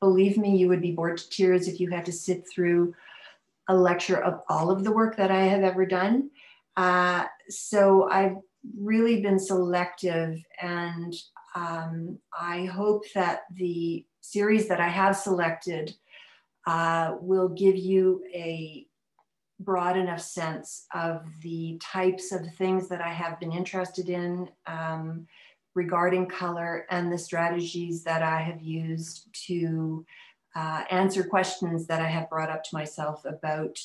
believe me, you would be bored to tears if you had to sit through a lecture of all of the work that I have ever done. Uh, so I've really been selective and um, I hope that the series that I have selected uh, will give you a broad enough sense of the types of things that I have been interested in um, regarding color and the strategies that I have used to uh, answer questions that I have brought up to myself about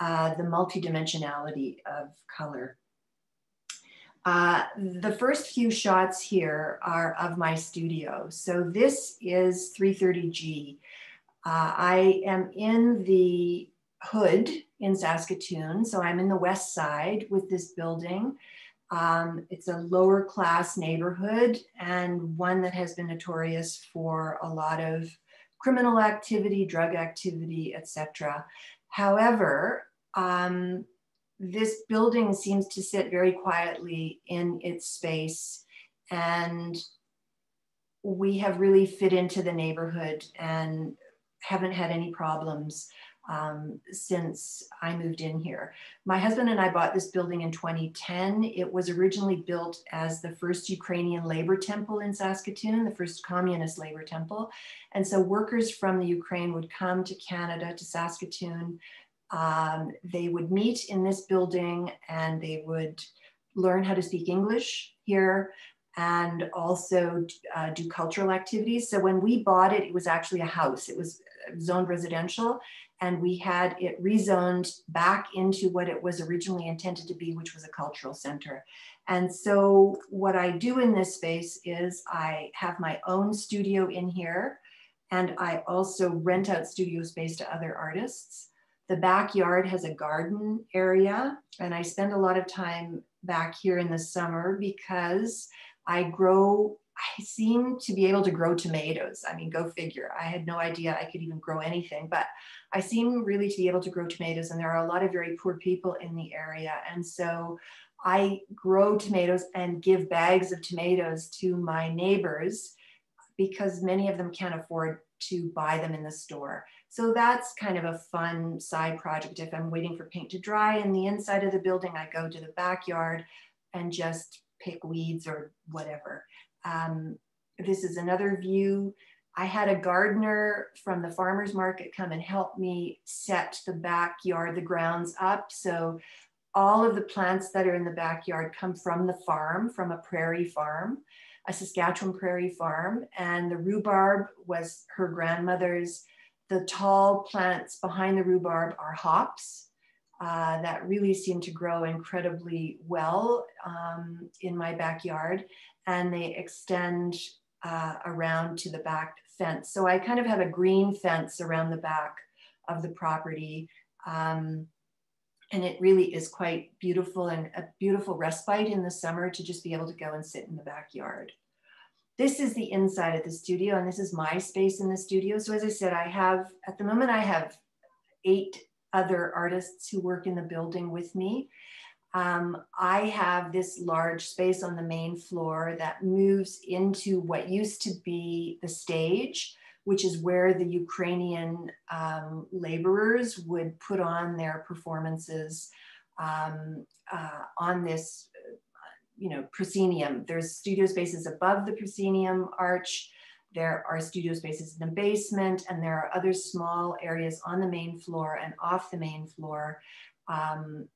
uh, the multidimensionality of color. Uh, the first few shots here are of my studio. So this is 330G. Uh, I am in the hood in Saskatoon. So I'm in the west side with this building. Um, it's a lower class neighborhood and one that has been notorious for a lot of criminal activity, drug activity, etc. However, um, this building seems to sit very quietly in its space and we have really fit into the neighborhood and haven't had any problems um, since I moved in here. My husband and I bought this building in 2010. It was originally built as the first Ukrainian labor temple in Saskatoon, the first communist labor temple. And so workers from the Ukraine would come to Canada, to Saskatoon. Um, they would meet in this building and they would learn how to speak English here and also uh, do cultural activities. So when we bought it, it was actually a house. It was zoned residential and we had it rezoned back into what it was originally intended to be, which was a cultural center. And so what I do in this space is I have my own studio in here, and I also rent out studio space to other artists. The backyard has a garden area, and I spend a lot of time back here in the summer because I grow I seem to be able to grow tomatoes. I mean, go figure. I had no idea I could even grow anything, but I seem really to be able to grow tomatoes. And there are a lot of very poor people in the area. And so I grow tomatoes and give bags of tomatoes to my neighbors because many of them can't afford to buy them in the store. So that's kind of a fun side project. If I'm waiting for paint to dry in the inside of the building, I go to the backyard and just pick weeds or whatever. Um, this is another view. I had a gardener from the farmer's market come and help me set the backyard, the grounds up. So all of the plants that are in the backyard come from the farm, from a prairie farm, a Saskatchewan prairie farm. And the rhubarb was her grandmother's. The tall plants behind the rhubarb are hops uh, that really seem to grow incredibly well um, in my backyard and they extend uh, around to the back fence. So I kind of have a green fence around the back of the property. Um, and it really is quite beautiful and a beautiful respite in the summer to just be able to go and sit in the backyard. This is the inside of the studio and this is my space in the studio. So as I said, I have, at the moment I have eight other artists who work in the building with me. Um, I have this large space on the main floor that moves into what used to be the stage, which is where the Ukrainian um, laborers would put on their performances um, uh, on this, you know, proscenium. There's studio spaces above the proscenium arch. There are studio spaces in the basement, and there are other small areas on the main floor and off the main floor um,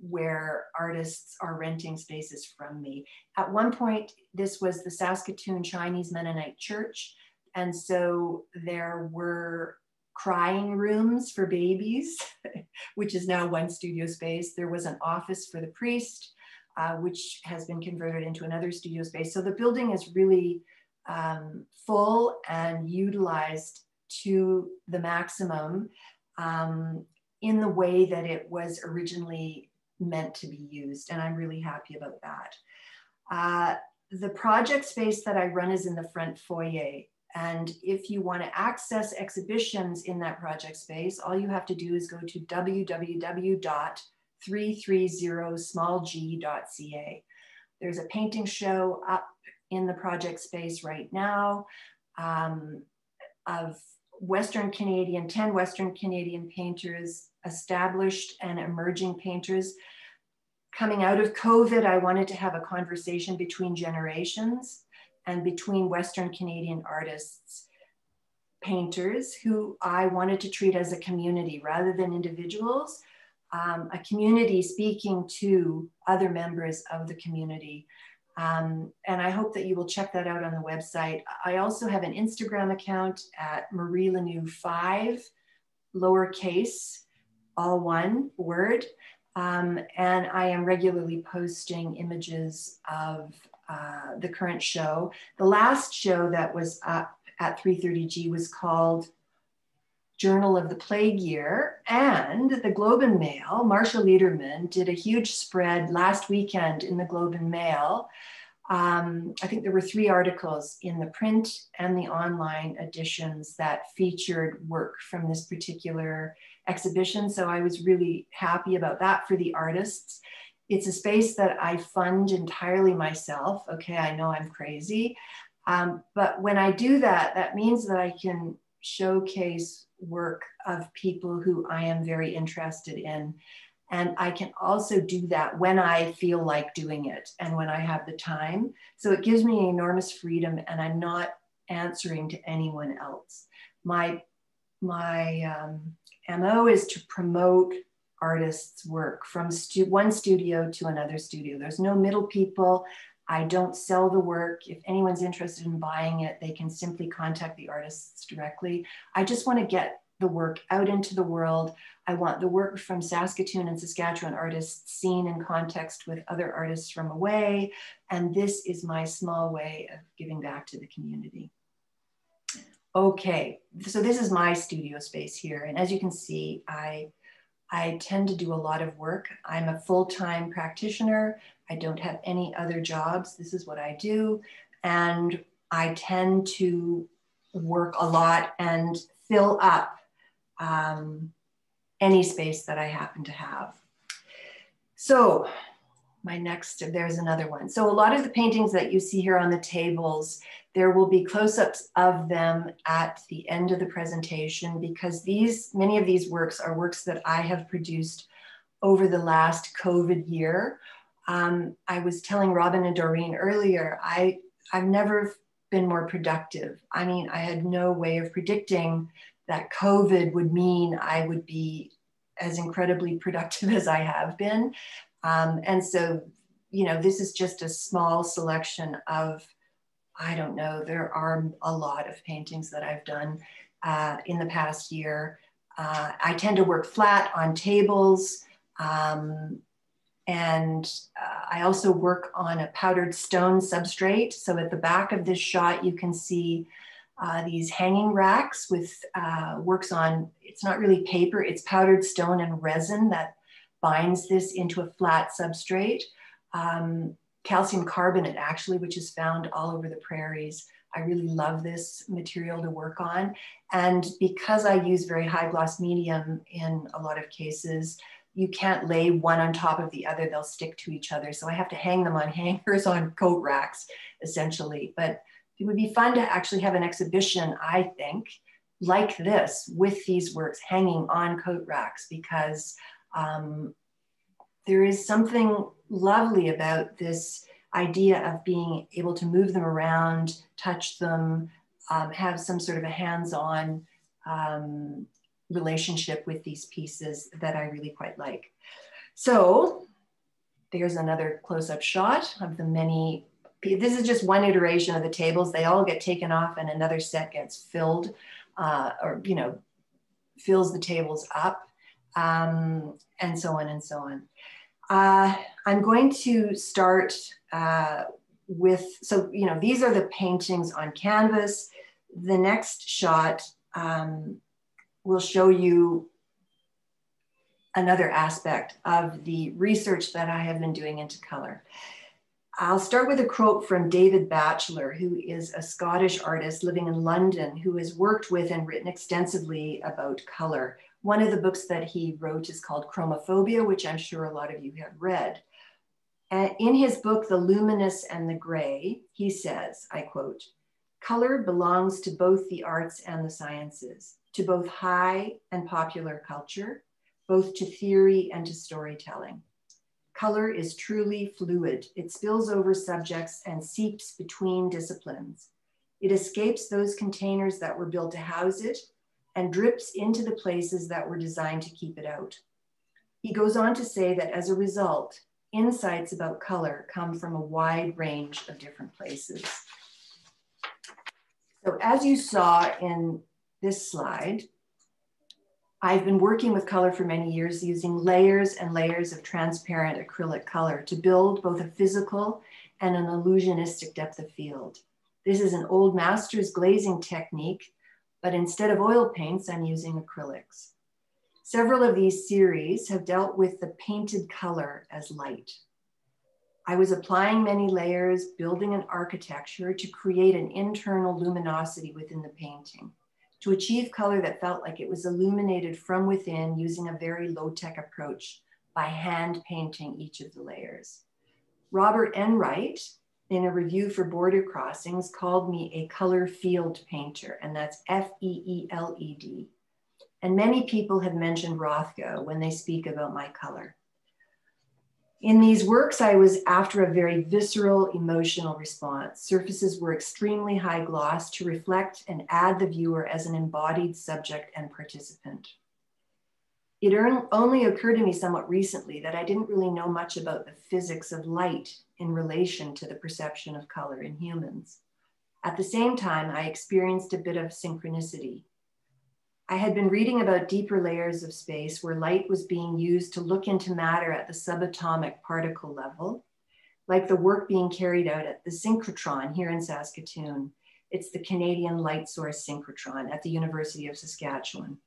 where artists are renting spaces from me. At one point, this was the Saskatoon Chinese Mennonite Church. And so there were crying rooms for babies, which is now one studio space. There was an office for the priest, uh, which has been converted into another studio space. So the building is really um, full and utilized to the maximum um, in the way that it was originally meant to be used. And I'm really happy about that. Uh, the project space that I run is in the front foyer. And if you want to access exhibitions in that project space, all you have to do is go to www.330smallg.ca. There's a painting show up in the project space right now um, of Western Canadian, 10 Western Canadian painters, established and emerging painters. Coming out of COVID, I wanted to have a conversation between generations and between Western Canadian artists, painters who I wanted to treat as a community rather than individuals, um, a community speaking to other members of the community. Um, and I hope that you will check that out on the website. I also have an Instagram account at Marie Lannoo 5, lowercase, all one word. Um, and I am regularly posting images of uh, the current show. The last show that was up at 330G was called Journal of the Plague Year. And the Globe and Mail, Marsha Lederman did a huge spread last weekend in the Globe and Mail. Um, I think there were three articles in the print and the online editions that featured work from this particular exhibition. So I was really happy about that for the artists. It's a space that I fund entirely myself. Okay, I know I'm crazy. Um, but when I do that, that means that I can showcase work of people who I am very interested in. And I can also do that when I feel like doing it and when I have the time. So it gives me enormous freedom and I'm not answering to anyone else. My, my um, MO is to promote artists' work from stu one studio to another studio. There's no middle people. I don't sell the work. If anyone's interested in buying it, they can simply contact the artists directly. I just want to get the work out into the world. I want the work from Saskatoon and Saskatchewan artists seen in context with other artists from away. And this is my small way of giving back to the community. Okay, so this is my studio space here. And as you can see, I, I tend to do a lot of work. I'm a full-time practitioner. I don't have any other jobs. This is what I do. And I tend to work a lot and fill up um, any space that I happen to have. So my next, there's another one. So a lot of the paintings that you see here on the tables, there will be close-ups of them at the end of the presentation because these, many of these works are works that I have produced over the last COVID year. Um, I was telling Robin and Doreen earlier, I, I've never been more productive. I mean, I had no way of predicting that COVID would mean I would be as incredibly productive as I have been. Um, and so, you know, this is just a small selection of, I don't know, there are a lot of paintings that I've done uh, in the past year. Uh, I tend to work flat on tables. Um, and uh, I also work on a powdered stone substrate. So at the back of this shot, you can see uh, these hanging racks with uh, works on, it's not really paper, it's powdered stone and resin that binds this into a flat substrate. Um, calcium carbonate actually, which is found all over the prairies. I really love this material to work on. And because I use very high gloss medium in a lot of cases, you can't lay one on top of the other, they'll stick to each other. So I have to hang them on hangers on coat racks, essentially. But it would be fun to actually have an exhibition, I think, like this with these works hanging on coat racks because um, there is something lovely about this idea of being able to move them around, touch them, um, have some sort of a hands-on um, relationship with these pieces that I really quite like. So there's another close-up shot of the many this is just one iteration of the tables. They all get taken off and another set gets filled uh, or, you know, fills the tables up um, and so on and so on. Uh, I'm going to start uh, with, so, you know, these are the paintings on canvas. The next shot um, will show you another aspect of the research that I have been doing into color. I'll start with a quote from David Batchelor, who is a Scottish artist living in London who has worked with and written extensively about color. One of the books that he wrote is called Chromophobia, which I'm sure a lot of you have read. In his book, The Luminous and the Gray, he says, I quote, Color belongs to both the arts and the sciences, to both high and popular culture, both to theory and to storytelling. Color is truly fluid. It spills over subjects and seeps between disciplines. It escapes those containers that were built to house it and drips into the places that were designed to keep it out. He goes on to say that as a result, insights about color come from a wide range of different places. So as you saw in this slide, I've been working with color for many years using layers and layers of transparent acrylic color to build both a physical and an illusionistic depth of field. This is an old master's glazing technique, but instead of oil paints, I'm using acrylics. Several of these series have dealt with the painted color as light. I was applying many layers, building an architecture to create an internal luminosity within the painting, to achieve color that felt like it was illuminated from within using a very low-tech approach by hand painting each of the layers. Robert Enright in a review for Border Crossings called me a color field painter, and that's F E E L E D. And many people have mentioned Rothko when they speak about my color. In these works, I was after a very visceral emotional response. Surfaces were extremely high gloss to reflect and add the viewer as an embodied subject and participant. It only occurred to me somewhat recently that I didn't really know much about the physics of light in relation to the perception of color in humans. At the same time, I experienced a bit of synchronicity. I had been reading about deeper layers of space where light was being used to look into matter at the subatomic particle level, like the work being carried out at the synchrotron here in Saskatoon. It's the Canadian Light Source Synchrotron at the University of Saskatchewan.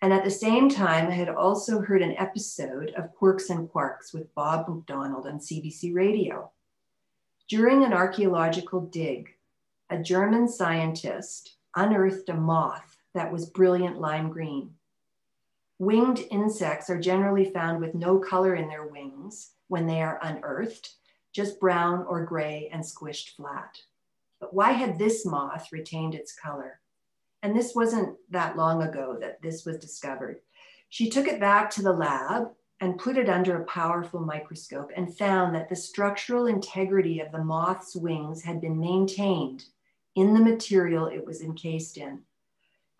And at the same time, I had also heard an episode of Quirks and Quarks with Bob McDonald on CBC Radio. During an archaeological dig, a German scientist unearthed a moth that was brilliant lime green. Winged insects are generally found with no color in their wings when they are unearthed, just brown or gray and squished flat. But why had this moth retained its color? And this wasn't that long ago that this was discovered. She took it back to the lab and put it under a powerful microscope and found that the structural integrity of the moth's wings had been maintained in the material it was encased in.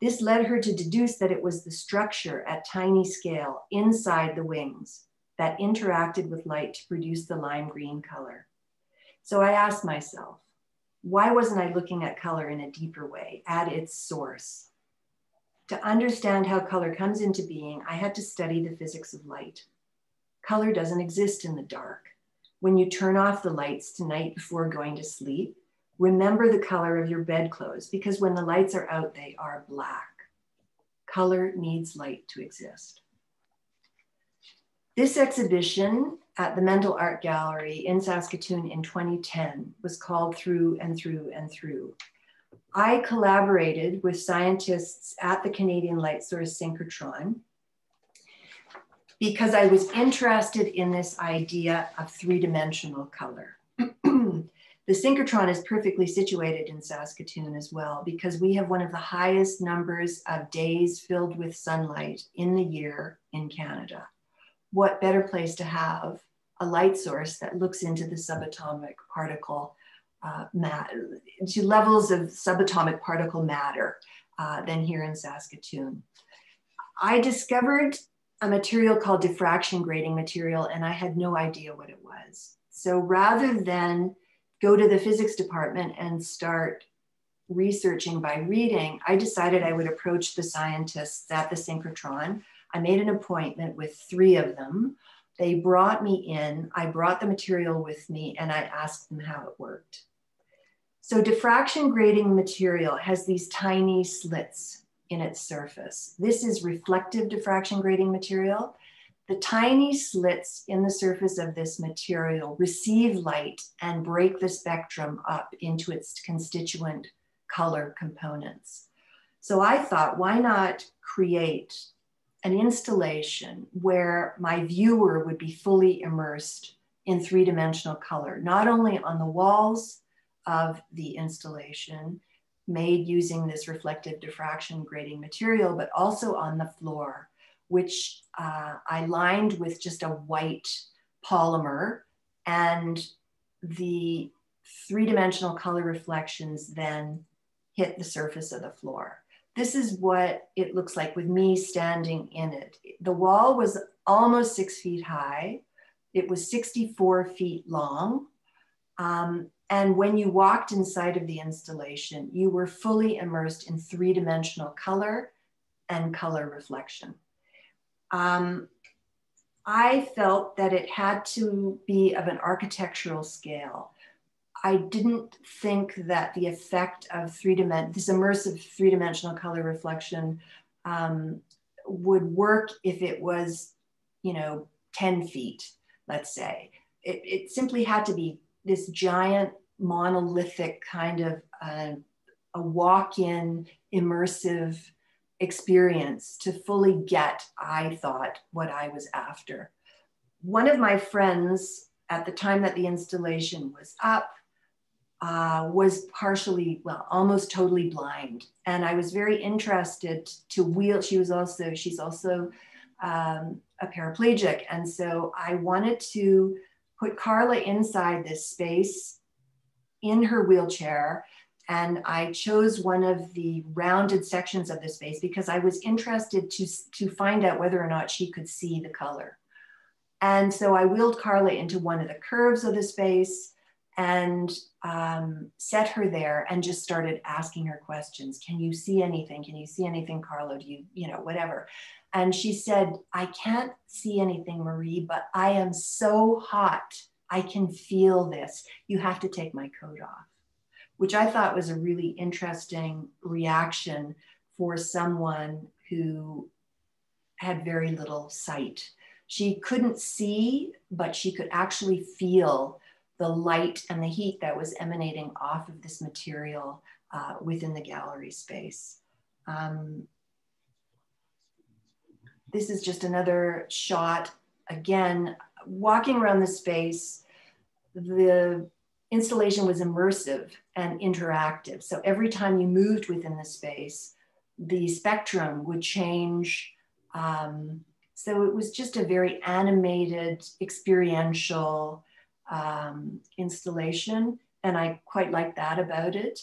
This led her to deduce that it was the structure at tiny scale inside the wings that interacted with light to produce the lime green color. So I asked myself, why wasn't I looking at color in a deeper way, at its source? To understand how color comes into being, I had to study the physics of light. Color doesn't exist in the dark. When you turn off the lights tonight before going to sleep, remember the color of your bedclothes because when the lights are out, they are black. Color needs light to exist. This exhibition at the Mendel Art Gallery in Saskatoon in 2010 was called Through and Through and Through. I collaborated with scientists at the Canadian Light Source Synchrotron because I was interested in this idea of three-dimensional color. the synchrotron is perfectly situated in Saskatoon as well because we have one of the highest numbers of days filled with sunlight in the year in Canada. What better place to have a light source that looks into the subatomic particle uh, to levels of subatomic particle matter uh, than here in Saskatoon. I discovered a material called diffraction grating material and I had no idea what it was. So rather than go to the physics department and start researching by reading, I decided I would approach the scientists at the synchrotron. I made an appointment with three of them they brought me in, I brought the material with me, and I asked them how it worked. So, diffraction grating material has these tiny slits in its surface. This is reflective diffraction grating material. The tiny slits in the surface of this material receive light and break the spectrum up into its constituent color components. So I thought, why not create an installation where my viewer would be fully immersed in three dimensional color, not only on the walls of the installation, made using this reflective diffraction grating material, but also on the floor, which uh, I lined with just a white polymer and the three-dimensional color reflections then hit the surface of the floor. This is what it looks like with me standing in it. The wall was almost six feet high. It was 64 feet long. Um, and when you walked inside of the installation, you were fully immersed in three dimensional color and color reflection. Um, I felt that it had to be of an architectural scale. I didn't think that the effect of three dimension, this immersive three dimensional color reflection um, would work if it was, you know, 10 feet, let's say. It, it simply had to be this giant monolithic kind of uh, a walk-in immersive experience to fully get, I thought, what I was after. One of my friends at the time that the installation was up uh, was partially, well, almost totally blind. And I was very interested to wheel, she was also, she's also um, a paraplegic. And so I wanted to put Carla inside this space in her wheelchair. And I chose one of the rounded sections of the space because I was interested to, to find out whether or not she could see the color. And so I wheeled Carla into one of the curves of the space and um, set her there and just started asking her questions. Can you see anything? Can you see anything, Carlo? Do you, you know, whatever. And she said, I can't see anything, Marie, but I am so hot. I can feel this. You have to take my coat off, which I thought was a really interesting reaction for someone who had very little sight. She couldn't see, but she could actually feel the light and the heat that was emanating off of this material uh, within the gallery space. Um, this is just another shot. Again, walking around the space, the installation was immersive and interactive. So every time you moved within the space, the spectrum would change. Um, so it was just a very animated, experiential um, installation. And I quite like that about it.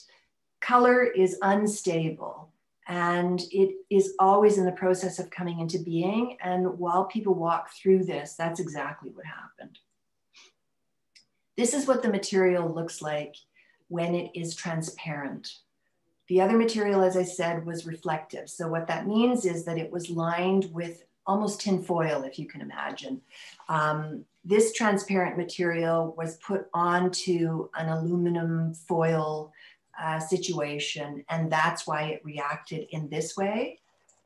Color is unstable and it is always in the process of coming into being. And while people walk through this, that's exactly what happened. This is what the material looks like when it is transparent. The other material, as I said, was reflective. So what that means is that it was lined with almost tin foil, if you can imagine. Um, this transparent material was put onto an aluminum foil uh, situation. And that's why it reacted in this way.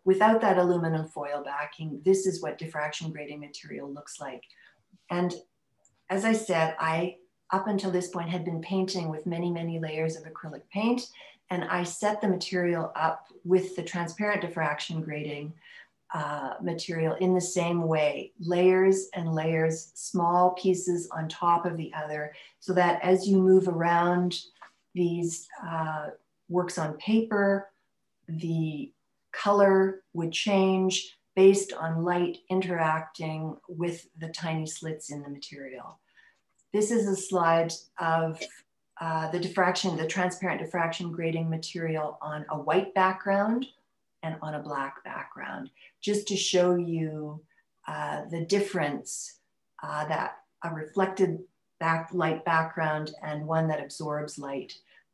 Without that aluminum foil backing, this is what diffraction grating material looks like. And as I said, I, up until this point, had been painting with many, many layers of acrylic paint. And I set the material up with the transparent diffraction grating uh, material in the same way, layers and layers, small pieces on top of the other, so that as you move around these uh, works on paper, the color would change based on light interacting with the tiny slits in the material. This is a slide of uh, the diffraction, the transparent diffraction grating material on a white background and on a black background, just to show you uh, the difference uh, that a reflected back, light background and one that absorbs light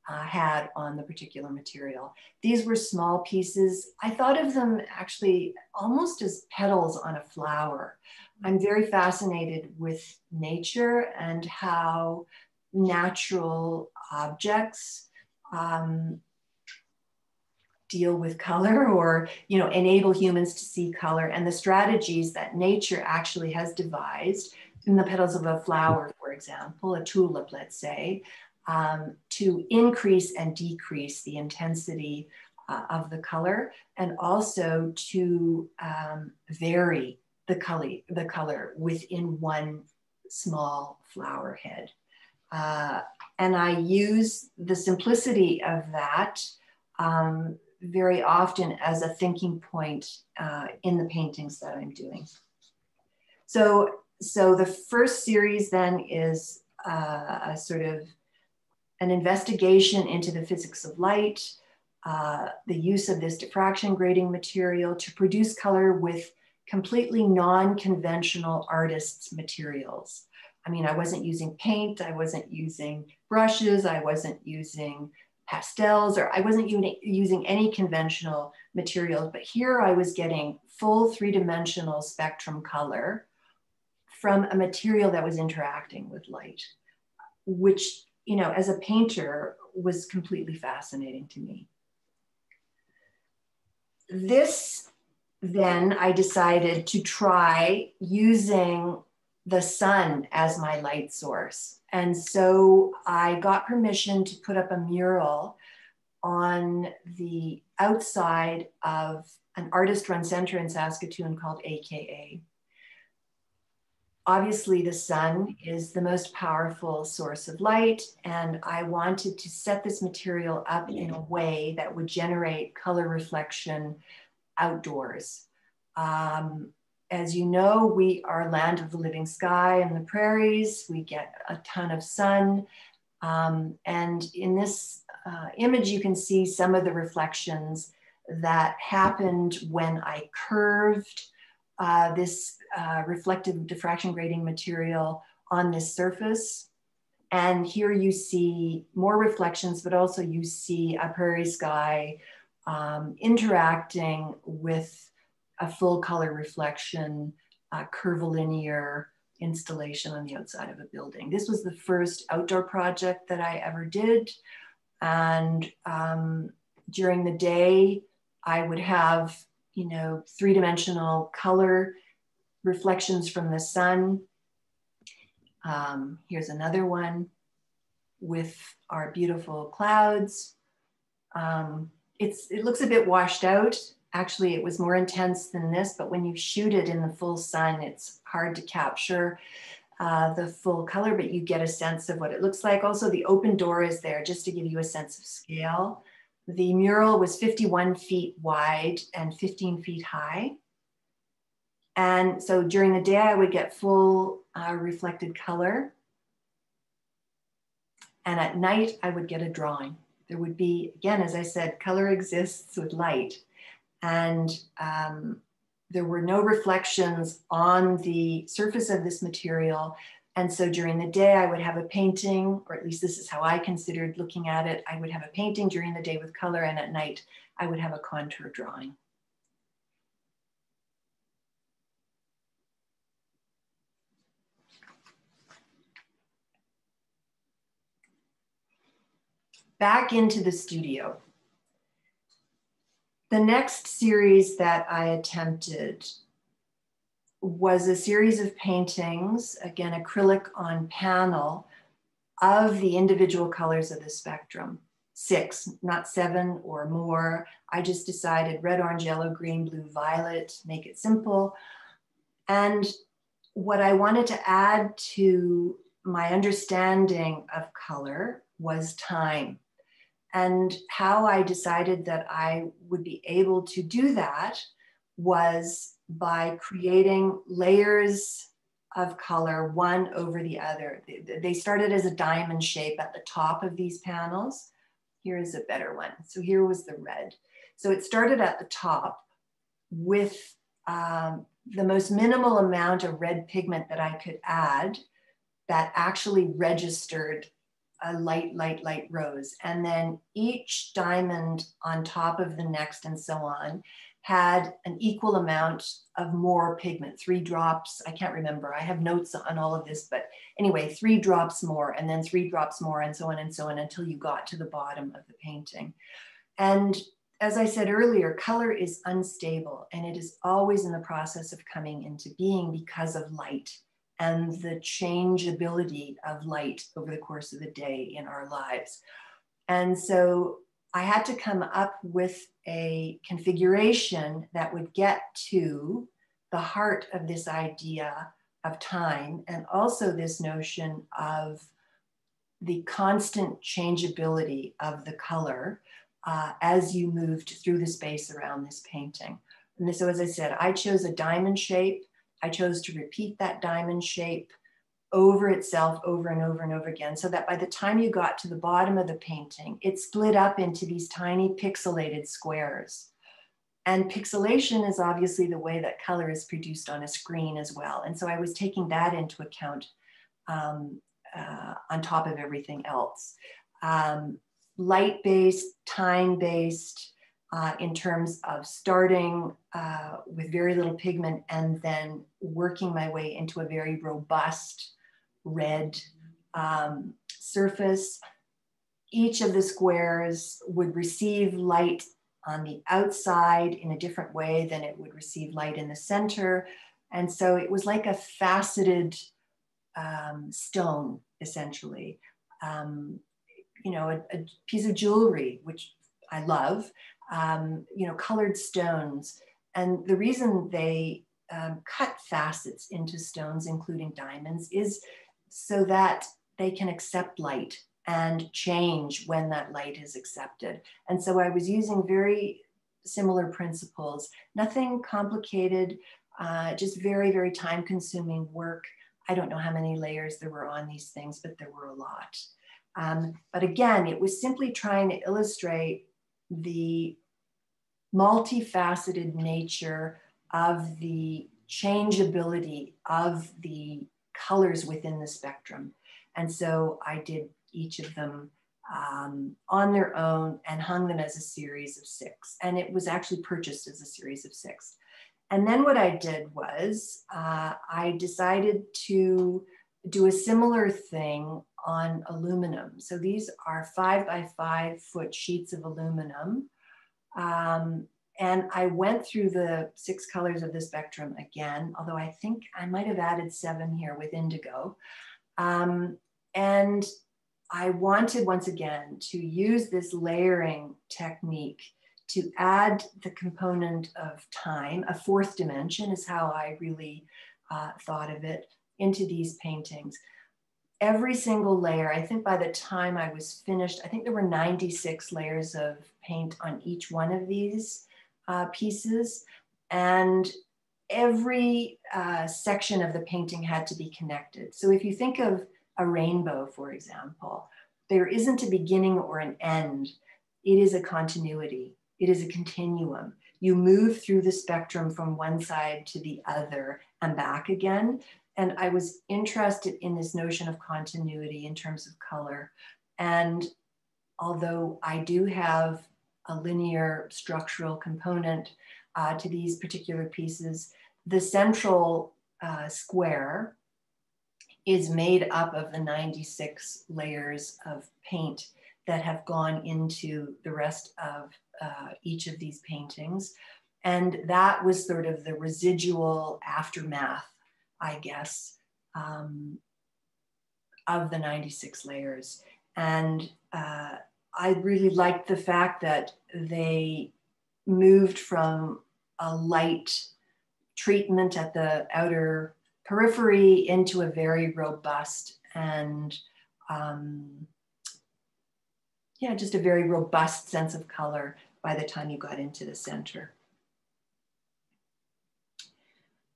uh, had on the particular material. These were small pieces. I thought of them actually almost as petals on a flower. I'm very fascinated with nature and how natural objects um, deal with color or you know enable humans to see color and the strategies that nature actually has devised in the petals of a flower for example a tulip let's say um, to increase and decrease the intensity uh, of the color and also to um, vary the color, the color within one small flower head. Uh, and I use the simplicity of that um, very often as a thinking point uh, in the paintings that I'm doing. So, so the first series then is uh, a sort of an investigation into the physics of light, uh, the use of this diffraction grating material to produce color with completely non-conventional artists' materials. I mean, I wasn't using paint, I wasn't using brushes, I wasn't using pastels, or I wasn't using any conventional materials, but here I was getting full three-dimensional spectrum color from a material that was interacting with light, which, you know, as a painter was completely fascinating to me. This then I decided to try using the sun as my light source. And so I got permission to put up a mural on the outside of an artist run center in Saskatoon called AKA. Obviously, the sun is the most powerful source of light, and I wanted to set this material up in a way that would generate color reflection outdoors. Um, as you know, we are land of the living sky and the prairies. We get a ton of sun. Um, and in this uh, image, you can see some of the reflections that happened when I curved uh, this uh, reflective diffraction grating material on this surface. And here you see more reflections, but also you see a prairie sky um, interacting with a full color reflection, uh, curvilinear installation on the outside of a building. This was the first outdoor project that I ever did. And um, during the day, I would have, you know, three dimensional color reflections from the sun. Um, here's another one with our beautiful clouds. Um, it's, it looks a bit washed out actually it was more intense than this, but when you shoot it in the full sun, it's hard to capture uh, the full color, but you get a sense of what it looks like. Also, the open door is there just to give you a sense of scale. The mural was 51 feet wide and 15 feet high. And so during the day, I would get full uh, reflected color. And at night, I would get a drawing. There would be, again, as I said, color exists with light and um, there were no reflections on the surface of this material. And so during the day, I would have a painting, or at least this is how I considered looking at it. I would have a painting during the day with color, and at night, I would have a contour drawing. Back into the studio. The next series that I attempted was a series of paintings, again, acrylic on panel, of the individual colors of the spectrum. Six, not seven or more. I just decided red, orange, yellow, green, blue, violet, make it simple. And what I wanted to add to my understanding of color was time. And how I decided that I would be able to do that was by creating layers of color one over the other. They started as a diamond shape at the top of these panels. Here is a better one. So here was the red. So it started at the top with um, the most minimal amount of red pigment that I could add that actually registered a light, light, light rose. And then each diamond on top of the next and so on had an equal amount of more pigment, three drops. I can't remember. I have notes on all of this, but anyway, three drops more and then three drops more and so on and so on until you got to the bottom of the painting. And as I said earlier, color is unstable and it is always in the process of coming into being because of light and the changeability of light over the course of the day in our lives. And so I had to come up with a configuration that would get to the heart of this idea of time and also this notion of the constant changeability of the color uh, as you moved through the space around this painting. And so as I said, I chose a diamond shape. I chose to repeat that diamond shape over itself over and over and over again so that by the time you got to the bottom of the painting, it split up into these tiny pixelated squares. And pixelation is obviously the way that color is produced on a screen as well. And so I was taking that into account um, uh, on top of everything else. Um, light-based, time-based, uh, in terms of starting uh, with very little pigment and then working my way into a very robust red um, surface. Each of the squares would receive light on the outside in a different way than it would receive light in the center. And so it was like a faceted um, stone, essentially. Um, you know, a, a, piece of jewelry, which I love, um, you know, colored stones. And the reason they um, cut facets into stones, including diamonds, is so that they can accept light and change when that light is accepted. And so I was using very similar principles, nothing complicated, uh, just very, very time consuming work. I don't know how many layers there were on these things, but there were a lot. Um, but again, it was simply trying to illustrate the multifaceted nature of the changeability of the colors within the spectrum. And so I did each of them um, on their own and hung them as a series of six. And it was actually purchased as a series of six. And then what I did was uh, I decided to do a similar thing on aluminum. So these are five by five foot sheets of aluminum. Um, and I went through the six colors of the spectrum again, although I think I might have added seven here with indigo. Um, and I wanted once again to use this layering technique to add the component of time, a fourth dimension is how I really uh, thought of it, into these paintings. Every single layer, I think by the time I was finished, I think there were 96 layers of paint on each one of these uh, pieces. And every uh, section of the painting had to be connected. So if you think of a rainbow, for example, there isn't a beginning or an end. It is a continuity. It is a continuum. You move through the spectrum from one side to the other and back again. And I was interested in this notion of continuity in terms of color. And although I do have a linear structural component uh, to these particular pieces. The central uh, square is made up of the 96 layers of paint that have gone into the rest of uh, each of these paintings. And that was sort of the residual aftermath, I guess, um, of the 96 layers. And uh, I really liked the fact that they moved from a light treatment at the outer periphery into a very robust and um, yeah, just a very robust sense of color by the time you got into the center.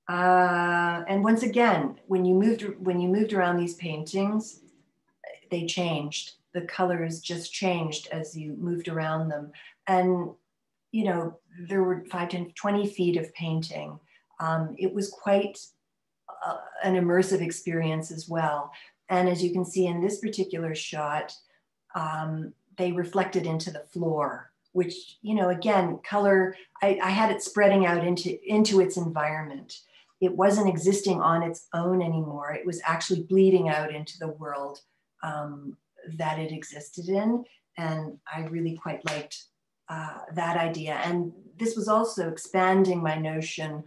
Uh, and once again, when you moved when you moved around these paintings, they changed the colors just changed as you moved around them. And, you know, there were five to 20 feet of painting. Um, it was quite uh, an immersive experience as well. And as you can see in this particular shot, um, they reflected into the floor, which, you know, again, color, I, I had it spreading out into, into its environment. It wasn't existing on its own anymore. It was actually bleeding out into the world um, that it existed in. And I really quite liked uh, that idea. And this was also expanding my notion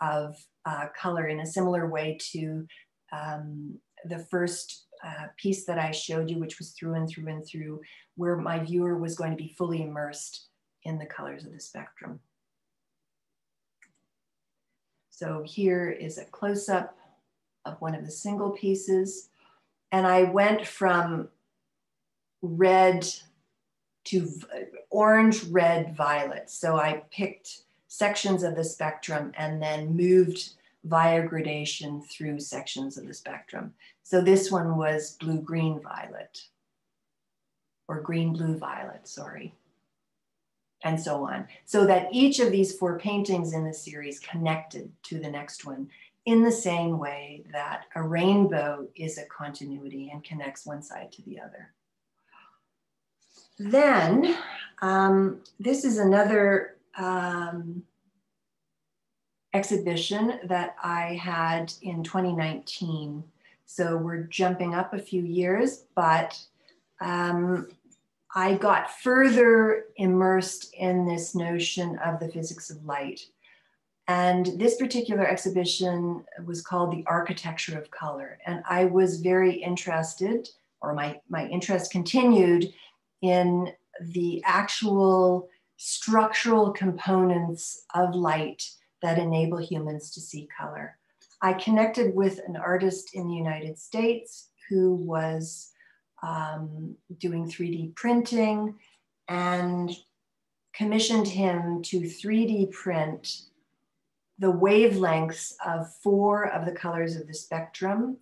of uh, color in a similar way to um, the first uh, piece that I showed you, which was through and through and through, where my viewer was going to be fully immersed in the colors of the spectrum. So here is a close-up of one of the single pieces. And I went from red to orange, red, violet. So I picked sections of the spectrum and then moved via gradation through sections of the spectrum. So this one was blue, green, violet, or green, blue, violet, sorry, and so on. So that each of these four paintings in the series connected to the next one in the same way that a rainbow is a continuity and connects one side to the other. Then, um, this is another um, exhibition that I had in 2019. So we're jumping up a few years, but um, I got further immersed in this notion of the physics of light. And this particular exhibition was called The Architecture of Color. And I was very interested, or my, my interest continued in the actual structural components of light that enable humans to see color. I connected with an artist in the United States who was um, doing 3D printing and commissioned him to 3D print the wavelengths of four of the colors of the spectrum.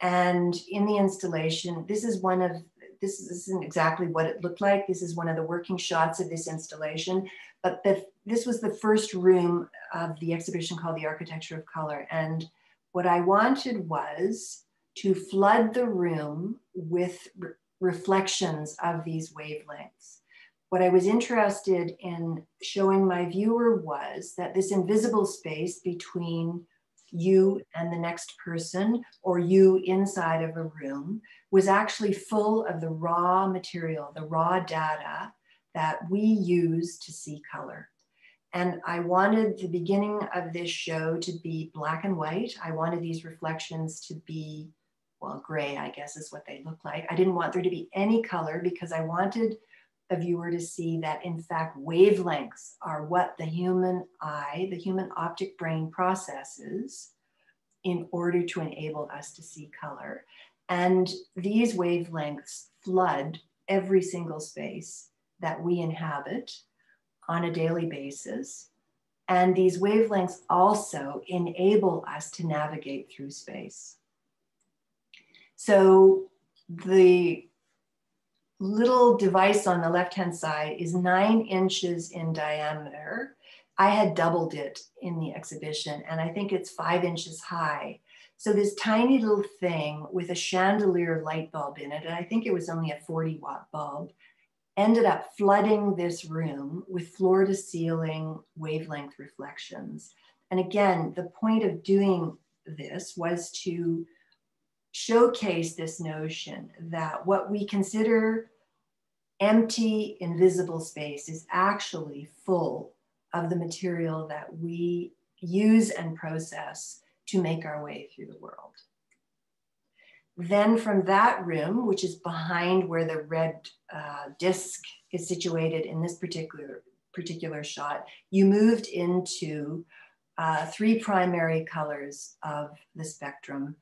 And in the installation, this is one of this isn't exactly what it looked like. This is one of the working shots of this installation, but the, this was the first room of the exhibition called The Architecture of Color. And what I wanted was to flood the room with re reflections of these wavelengths. What I was interested in showing my viewer was that this invisible space between you and the next person or you inside of a room was actually full of the raw material, the raw data that we use to see color. And I wanted the beginning of this show to be black and white. I wanted these reflections to be, well, gray, I guess is what they look like. I didn't want there to be any color because I wanted the viewer to see that in fact wavelengths are what the human eye, the human optic brain processes in order to enable us to see color. And these wavelengths flood every single space that we inhabit on a daily basis. And these wavelengths also enable us to navigate through space. So the little device on the left-hand side is nine inches in diameter. I had doubled it in the exhibition and I think it's five inches high. So this tiny little thing with a chandelier light bulb in it, and I think it was only a 40 watt bulb, ended up flooding this room with floor to ceiling wavelength reflections. And again, the point of doing this was to showcase this notion that what we consider empty, invisible space is actually full of the material that we use and process to make our way through the world. Then from that room, which is behind where the red uh, disc is situated in this particular, particular shot, you moved into uh, three primary colors of the spectrum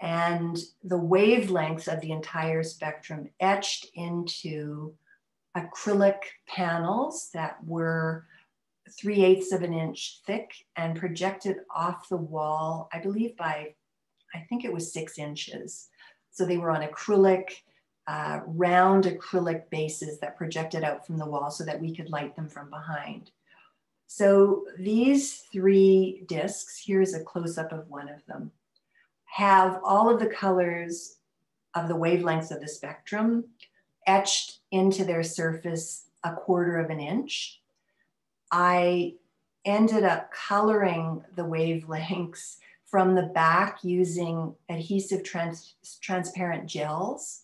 and the wavelengths of the entire spectrum etched into acrylic panels that were three eighths of an inch thick and projected off the wall, I believe by, I think it was six inches. So they were on acrylic, uh, round acrylic bases that projected out from the wall so that we could light them from behind. So these three discs, here's a close up of one of them, have all of the colors of the wavelengths of the spectrum etched into their surface a quarter of an inch. I ended up coloring the wavelengths from the back using adhesive trans transparent gels.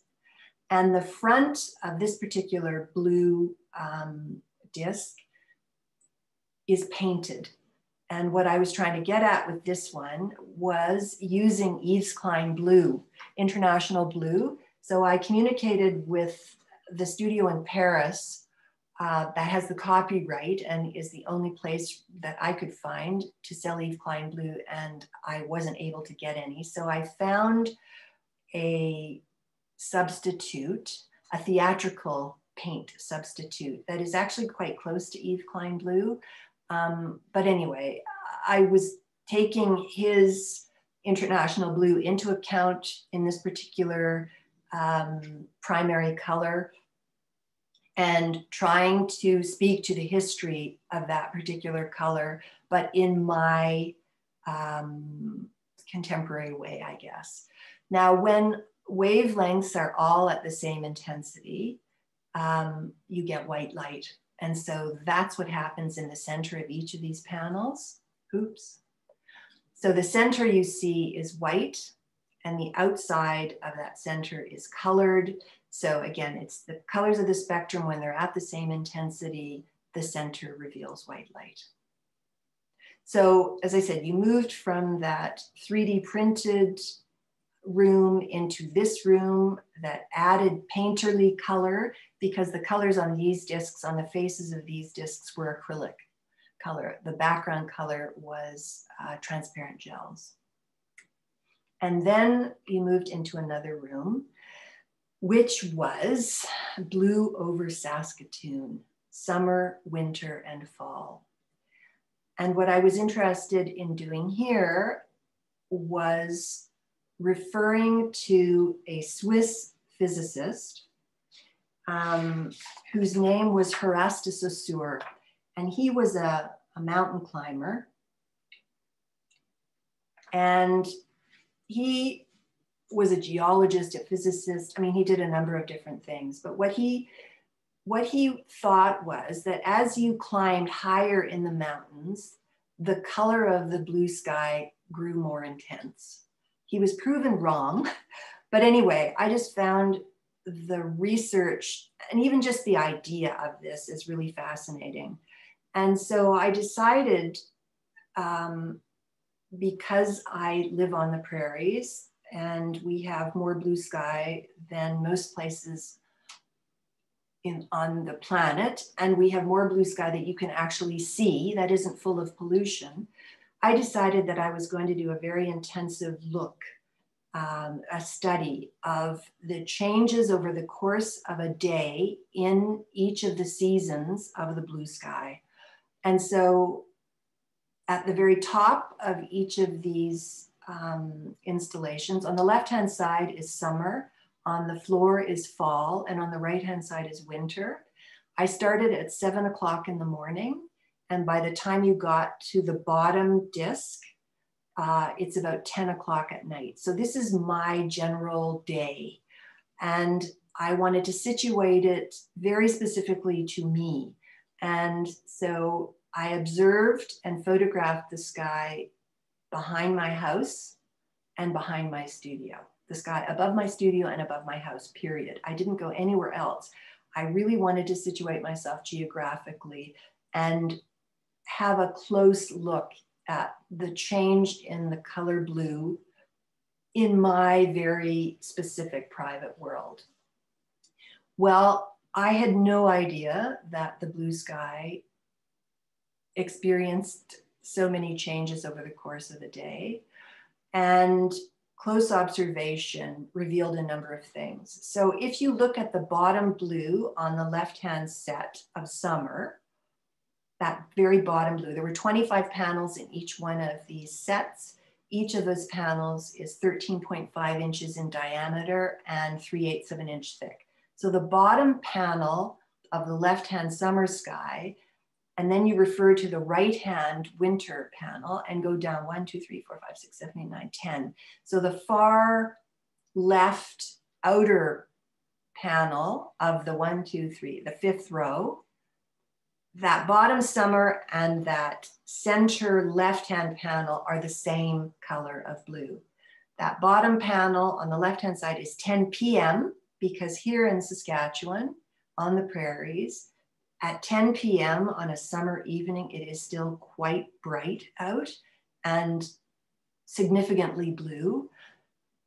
And the front of this particular blue um, disc is painted. And what I was trying to get at with this one was using Yves Klein blue, international blue. So I communicated with the studio in Paris uh, that has the copyright and is the only place that I could find to sell Yves Klein Blue, and I wasn't able to get any. So I found a substitute, a theatrical paint substitute that is actually quite close to Yves Klein Blue. Um, but anyway, I was taking his international blue into account in this particular um, primary color and trying to speak to the history of that particular color, but in my um, contemporary way, I guess. Now, when wavelengths are all at the same intensity, um, you get white light. And so that's what happens in the center of each of these panels. Oops. So the center you see is white and the outside of that center is colored. So again, it's the colors of the spectrum when they're at the same intensity, the center reveals white light. So as I said, you moved from that 3D printed room into this room that added painterly color because the colors on these discs, on the faces of these discs were acrylic color. The background color was uh, transparent gels. And then you moved into another room, which was blue over Saskatoon, summer, winter, and fall. And what I was interested in doing here was referring to a Swiss physicist um, whose name was de Saussure. And he was a, a mountain climber. And he was a geologist, a physicist. I mean, he did a number of different things. But what he what he thought was that as you climbed higher in the mountains, the color of the blue sky grew more intense. He was proven wrong. But anyway, I just found the research and even just the idea of this is really fascinating. And so I decided, um, because I live on the prairies and we have more blue sky than most places in, on the planet, and we have more blue sky that you can actually see that isn't full of pollution, I decided that I was going to do a very intensive look, um, a study of the changes over the course of a day in each of the seasons of the blue sky. And so at the very top of each of these um, installations, on the left-hand side is summer, on the floor is fall, and on the right-hand side is winter. I started at seven o'clock in the morning and by the time you got to the bottom disc, uh, it's about 10 o'clock at night. So this is my general day. And I wanted to situate it very specifically to me. And so I observed and photographed the sky behind my house and behind my studio, the sky above my studio and above my house, period. I didn't go anywhere else. I really wanted to situate myself geographically and have a close look at the change in the color blue in my very specific private world. Well, I had no idea that the blue sky experienced so many changes over the course of the day. And close observation revealed a number of things. So if you look at the bottom blue on the left-hand set of summer, that very bottom blue. There were 25 panels in each one of these sets. Each of those panels is 13.5 inches in diameter and 3 eighths of an inch thick. So the bottom panel of the left-hand summer sky, and then you refer to the right-hand winter panel and go down one, two, three, four, five, six, seven, eight, nine, 10. So the far left outer panel of the one, two, three, the fifth row that bottom summer and that center left-hand panel are the same color of blue. That bottom panel on the left-hand side is 10 p.m. because here in Saskatchewan on the prairies, at 10 p.m. on a summer evening, it is still quite bright out and significantly blue.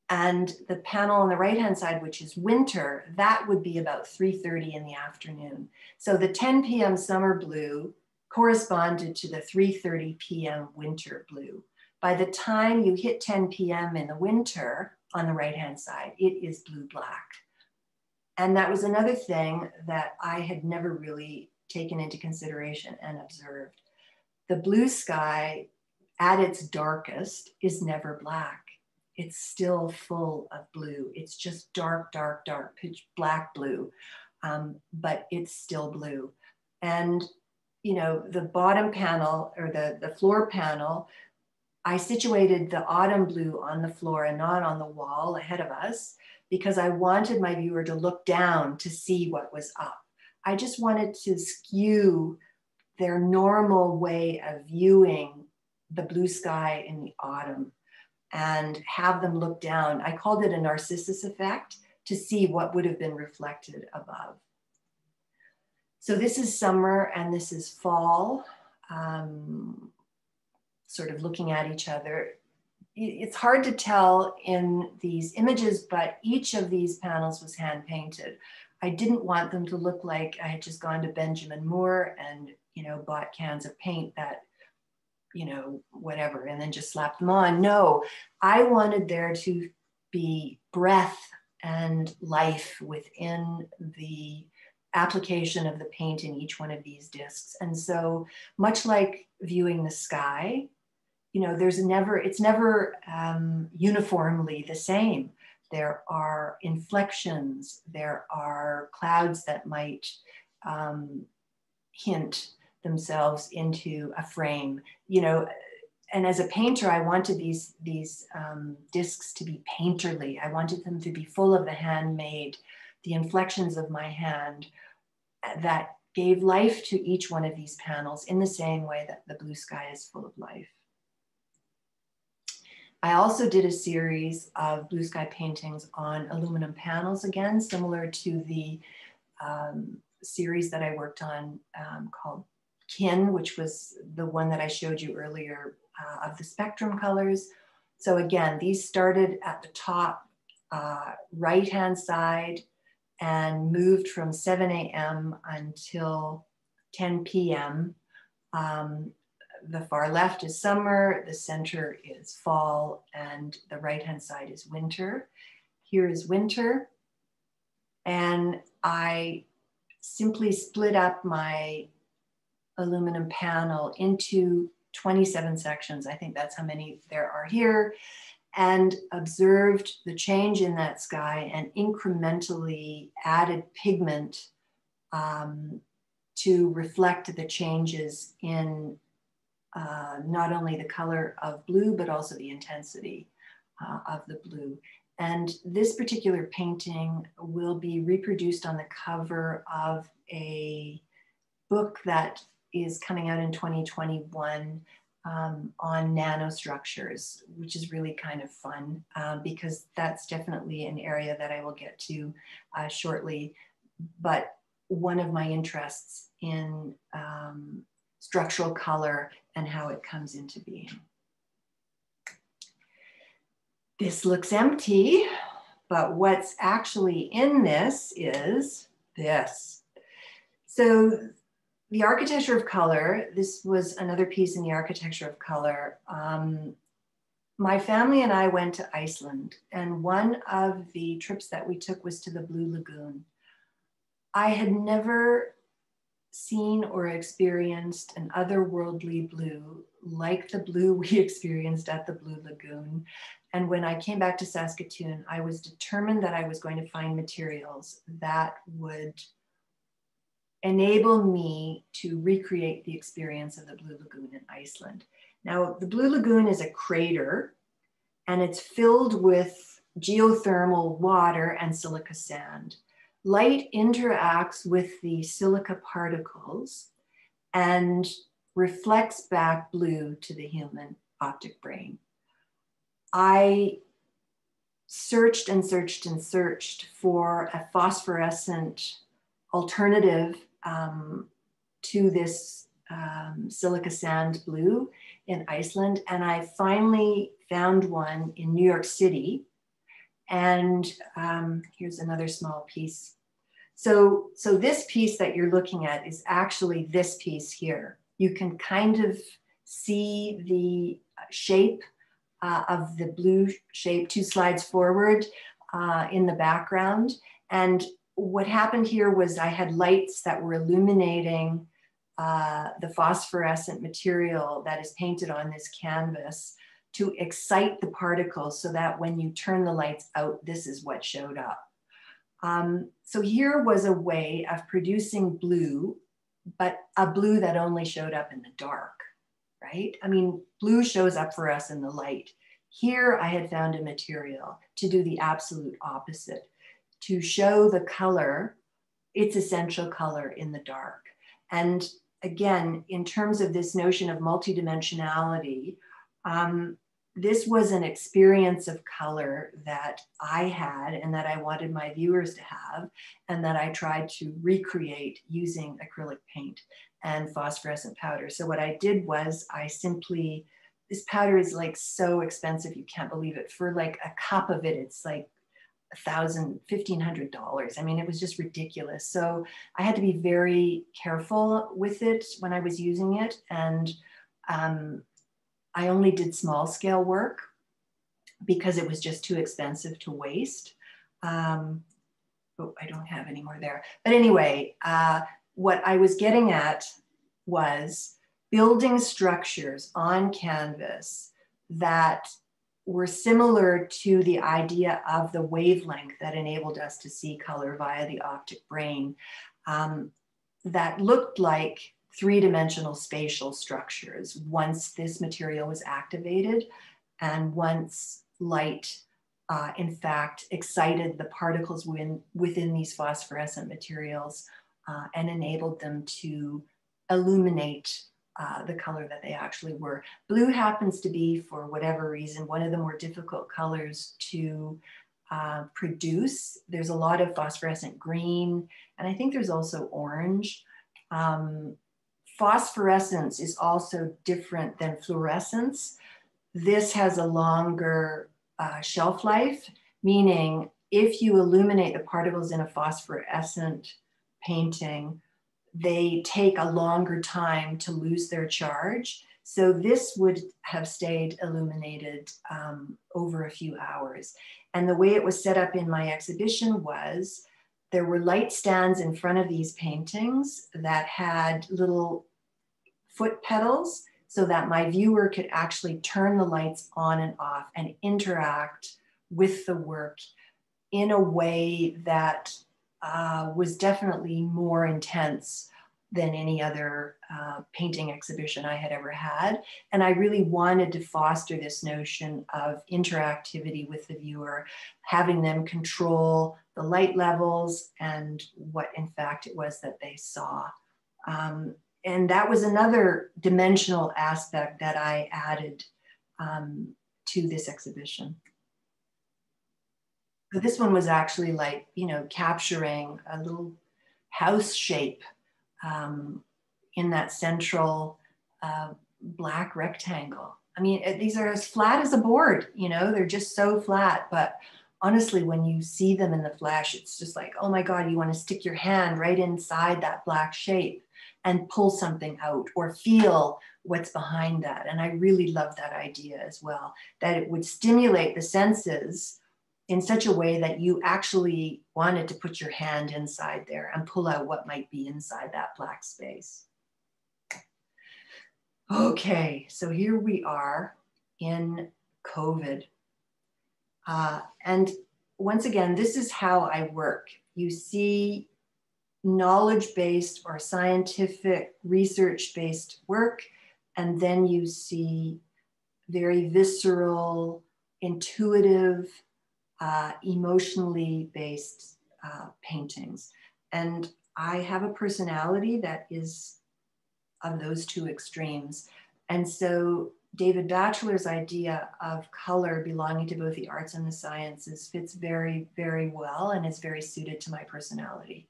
And the panel on the right-hand side, which is winter, that would be about 3.30 in the afternoon. So the 10 p.m. summer blue corresponded to the 3.30 p.m. winter blue. By the time you hit 10 p.m. in the winter on the right-hand side, it is blue-black. And that was another thing that I had never really taken into consideration and observed. The blue sky at its darkest is never black. It's still full of blue. It's just dark, dark, dark, pitch black blue, um, but it's still blue. And you know, the bottom panel or the, the floor panel, I situated the autumn blue on the floor and not on the wall ahead of us because I wanted my viewer to look down to see what was up. I just wanted to skew their normal way of viewing the blue sky in the autumn and have them look down. I called it a narcissus effect to see what would have been reflected above. So this is summer and this is fall, um, sort of looking at each other. It's hard to tell in these images, but each of these panels was hand painted. I didn't want them to look like I had just gone to Benjamin Moore and, you know, bought cans of paint that, you know, whatever, and then just slapped them on. No, I wanted there to be breath and life within the application of the paint in each one of these discs. And so much like viewing the sky, you know, there's never, it's never um, uniformly the same. There are inflections, there are clouds that might um, hint themselves into a frame, you know, and as a painter, I wanted these, these um, discs to be painterly. I wanted them to be full of the handmade, the inflections of my hand, that gave life to each one of these panels in the same way that the blue sky is full of life. I also did a series of blue sky paintings on aluminum panels again, similar to the um, series that I worked on um, called Kin, which was the one that I showed you earlier uh, of the spectrum colors. So again, these started at the top uh, right-hand side and moved from 7 a.m. until 10 p.m. Um, the far left is summer, the center is fall, and the right hand side is winter. Here is winter. And I simply split up my aluminum panel into 27 sections. I think that's how many there are here and observed the change in that sky and incrementally added pigment um, to reflect the changes in uh, not only the color of blue, but also the intensity uh, of the blue. And this particular painting will be reproduced on the cover of a book that is coming out in 2021 um, on nanostructures, which is really kind of fun uh, because that's definitely an area that I will get to uh, shortly. But one of my interests in um, structural color and how it comes into being. This looks empty, but what's actually in this is this. So the architecture of color, this was another piece in the architecture of color. Um, my family and I went to Iceland, and one of the trips that we took was to the Blue Lagoon. I had never seen or experienced an otherworldly blue like the blue we experienced at the Blue Lagoon. And when I came back to Saskatoon, I was determined that I was going to find materials that would enable me to recreate the experience of the Blue Lagoon in Iceland. Now, the Blue Lagoon is a crater and it's filled with geothermal water and silica sand. Light interacts with the silica particles and reflects back blue to the human optic brain. I searched and searched and searched for a phosphorescent alternative um, to this um, silica sand blue in Iceland. And I finally found one in New York City. And um, here's another small piece. So, so this piece that you're looking at is actually this piece here. You can kind of see the shape uh, of the blue shape two slides forward uh, in the background. And what happened here was I had lights that were illuminating uh, the phosphorescent material that is painted on this canvas to excite the particles so that when you turn the lights out, this is what showed up. Um, so here was a way of producing blue, but a blue that only showed up in the dark, right? I mean, blue shows up for us in the light. Here I had found a material to do the absolute opposite, to show the color, its essential color in the dark. And again, in terms of this notion of multidimensionality, um, this was an experience of color that I had and that I wanted my viewers to have, and that I tried to recreate using acrylic paint and phosphorescent powder. So, what I did was I simply, this powder is like so expensive, you can't believe it. For like a cup of it, it's like a thousand, fifteen hundred dollars. I mean, it was just ridiculous. So, I had to be very careful with it when I was using it. And um, I only did small scale work because it was just too expensive to waste. Um, oh, I don't have any more there. But anyway, uh, what I was getting at was building structures on canvas that were similar to the idea of the wavelength that enabled us to see color via the optic brain um, that looked like three-dimensional spatial structures once this material was activated and once light uh, in fact excited the particles within, within these phosphorescent materials uh, and enabled them to illuminate uh, the color that they actually were. Blue happens to be, for whatever reason, one of the more difficult colors to uh, produce. There's a lot of phosphorescent green, and I think there's also orange. Um, phosphorescence is also different than fluorescence. This has a longer uh, shelf life, meaning if you illuminate the particles in a phosphorescent painting, they take a longer time to lose their charge. So this would have stayed illuminated um, over a few hours. And the way it was set up in my exhibition was there were light stands in front of these paintings that had little foot pedals so that my viewer could actually turn the lights on and off and interact with the work in a way that uh, was definitely more intense than any other uh, painting exhibition I had ever had. And I really wanted to foster this notion of interactivity with the viewer, having them control the light levels and what in fact it was that they saw. Um, and that was another dimensional aspect that I added um, to this exhibition. So this one was actually like, you know, capturing a little house shape um, in that central uh, black rectangle. I mean, these are as flat as a board, you know, they're just so flat. But honestly, when you see them in the flesh, it's just like, oh my God, you want to stick your hand right inside that black shape and pull something out or feel what's behind that. And I really love that idea as well, that it would stimulate the senses in such a way that you actually wanted to put your hand inside there and pull out what might be inside that black space. Okay, so here we are in COVID. Uh, and once again, this is how I work. You see knowledge based or scientific research based work, and then you see very visceral, intuitive, uh, emotionally based uh, paintings. And I have a personality that is of those two extremes. And so David Batchelor's idea of color belonging to both the arts and the sciences fits very, very well and is very suited to my personality.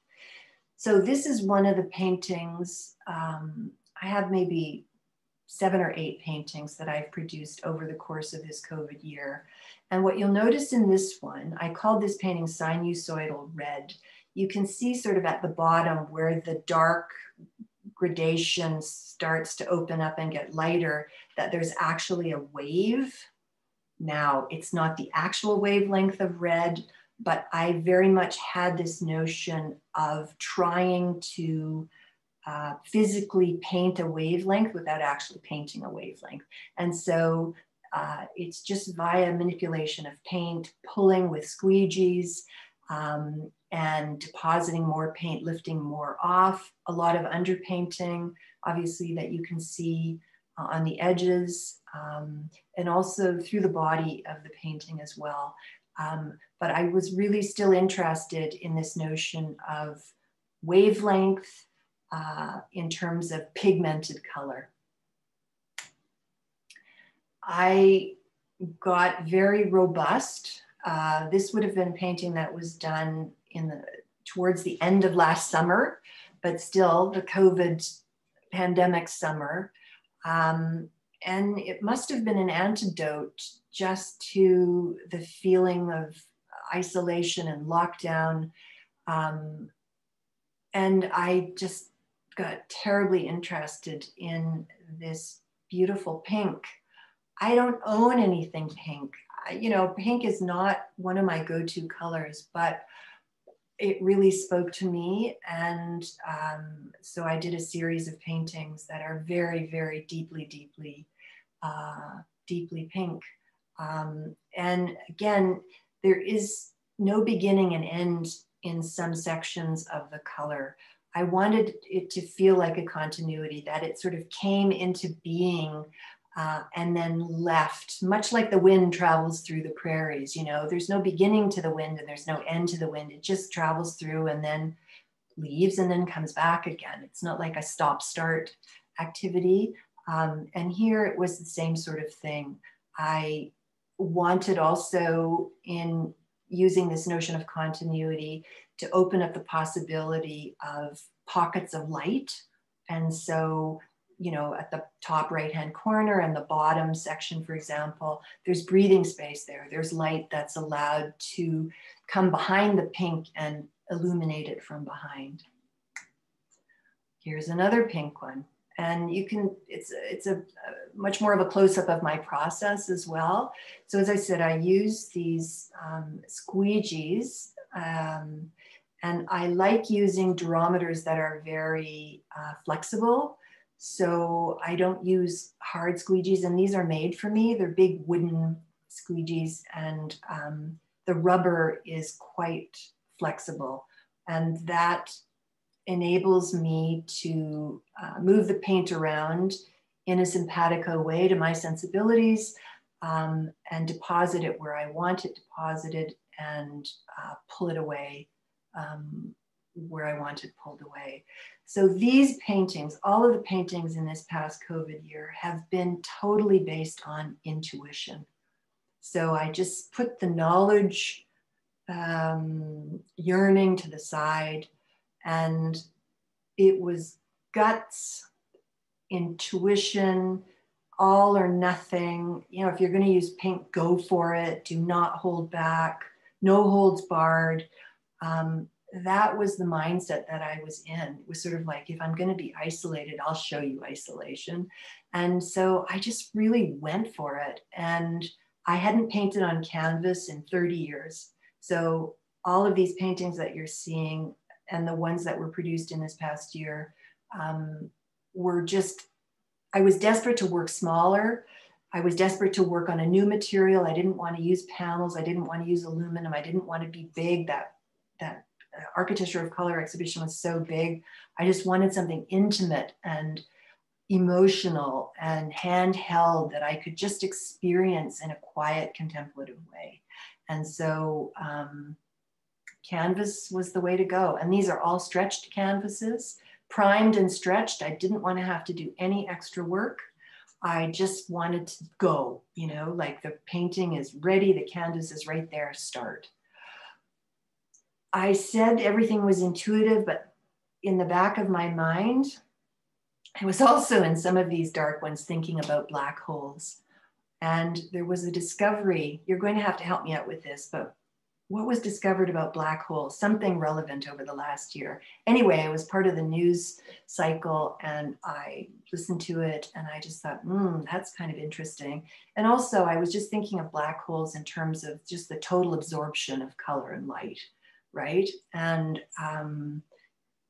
So this is one of the paintings. Um, I have maybe seven or eight paintings that I've produced over the course of this COVID year. And what you'll notice in this one, I called this painting sinusoidal red. You can see sort of at the bottom where the dark gradation starts to open up and get lighter, that there's actually a wave. Now, it's not the actual wavelength of red, but I very much had this notion of trying to uh, physically paint a wavelength without actually painting a wavelength. And so uh, it's just via manipulation of paint, pulling with squeegees, um, and depositing more paint, lifting more off, a lot of underpainting, obviously that you can see uh, on the edges, um, and also through the body of the painting as well. Um, but I was really still interested in this notion of wavelength uh, in terms of pigmented color. I got very robust. Uh, this would have been painting that was done in the towards the end of last summer, but still the COVID pandemic summer. Um, and it must have been an antidote just to the feeling of isolation and lockdown. Um, and I just got terribly interested in this beautiful pink. I don't own anything pink. I, you know, pink is not one of my go to colors, but it really spoke to me. And um, so I did a series of paintings that are very, very deeply, deeply, uh, deeply pink. Um, and again, there is no beginning and end in some sections of the color. I wanted it to feel like a continuity, that it sort of came into being uh, and then left, much like the wind travels through the prairies. You know, there's no beginning to the wind and there's no end to the wind. It just travels through and then leaves and then comes back again. It's not like a stop start activity. Um, and here it was the same sort of thing. I wanted also in using this notion of continuity to open up the possibility of pockets of light. And so you know, at the top right hand corner and the bottom section, for example, there's breathing space there. There's light that's allowed to come behind the pink and illuminate it from behind. Here's another pink one. And you can, it's, it's a, a much more of a close up of my process as well. So as I said, I use these um, squeegees um, and I like using durometers that are very uh, flexible so I don't use hard squeegees, and these are made for me. They're big wooden squeegees, and um, the rubber is quite flexible. And that enables me to uh, move the paint around in a simpatico way to my sensibilities um, and deposit it where I want it deposited and uh, pull it away um, where I want it pulled away. So these paintings, all of the paintings in this past COVID year have been totally based on intuition. So I just put the knowledge um, yearning to the side and it was guts, intuition, all or nothing. You know, if you're going to use paint, go for it. Do not hold back. No holds barred. Um, that was the mindset that I was in. It was sort of like, if I'm going to be isolated, I'll show you isolation. And so I just really went for it. And I hadn't painted on canvas in 30 years. So all of these paintings that you're seeing and the ones that were produced in this past year um, were just, I was desperate to work smaller. I was desperate to work on a new material. I didn't want to use panels. I didn't want to use aluminum. I didn't want to be big. That that architecture of color exhibition was so big. I just wanted something intimate and emotional and handheld that I could just experience in a quiet, contemplative way. And so um, canvas was the way to go. And these are all stretched canvases, primed and stretched. I didn't want to have to do any extra work. I just wanted to go, you know, like the painting is ready, the canvas is right there, start. I said everything was intuitive, but in the back of my mind, I was also in some of these dark ones thinking about black holes. And there was a discovery. You're going to have to help me out with this, but what was discovered about black holes, something relevant over the last year. Anyway, I was part of the news cycle and I listened to it and I just thought, hmm, that's kind of interesting. And also, I was just thinking of black holes in terms of just the total absorption of color and light, right? And um,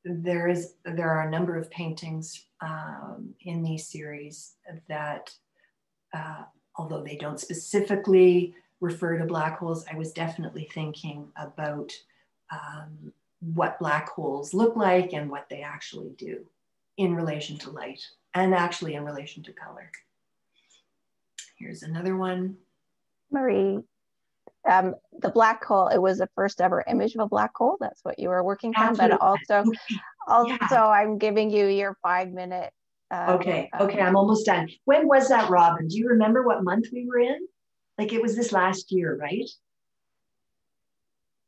there is there are a number of paintings um, in these series that, uh, although they don't specifically refer to black holes, I was definitely thinking about um, what black holes look like and what they actually do in relation to light and actually in relation to color. Here's another one. Marie, um, the black hole, it was the first ever image of a black hole. That's what you were working on, but also, also yeah. I'm giving you your five minute. Um, okay, okay, I'm almost done. When was that, Robin? Do you remember what month we were in? Like it was this last year, right?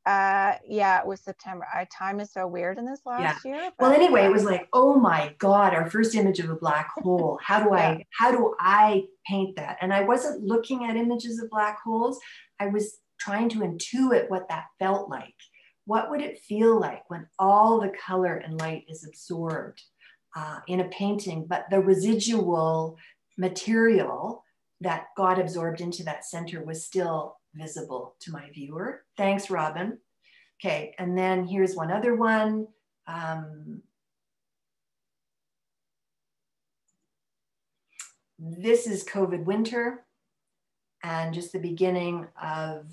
Uh, yeah, it was September. I time is so weird in this last yeah. year. Well, anyway, it was like, oh my god, our first image of a black hole. How do I how do I paint that? And I wasn't looking at images of black holes. I was trying to intuit what that felt like. What would it feel like when all the color and light is absorbed uh, in a painting, but the residual material that got absorbed into that center was still visible to my viewer. Thanks, Robin. Okay, and then here's one other one. Um, this is COVID winter and just the beginning of,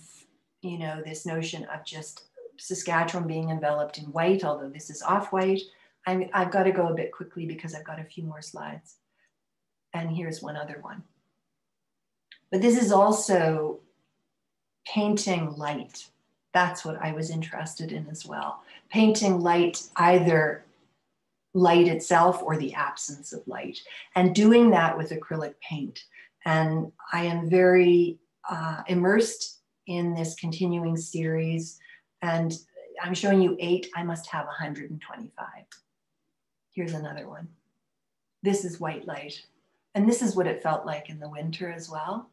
you know, this notion of just Saskatchewan being enveloped in white, although this is off-white. I've got to go a bit quickly because I've got a few more slides. And here's one other one. But this is also painting light. That's what I was interested in as well. Painting light, either light itself or the absence of light, and doing that with acrylic paint. And I am very uh, immersed in this continuing series. And I'm showing you eight, I must have 125. Here's another one. This is white light. And this is what it felt like in the winter as well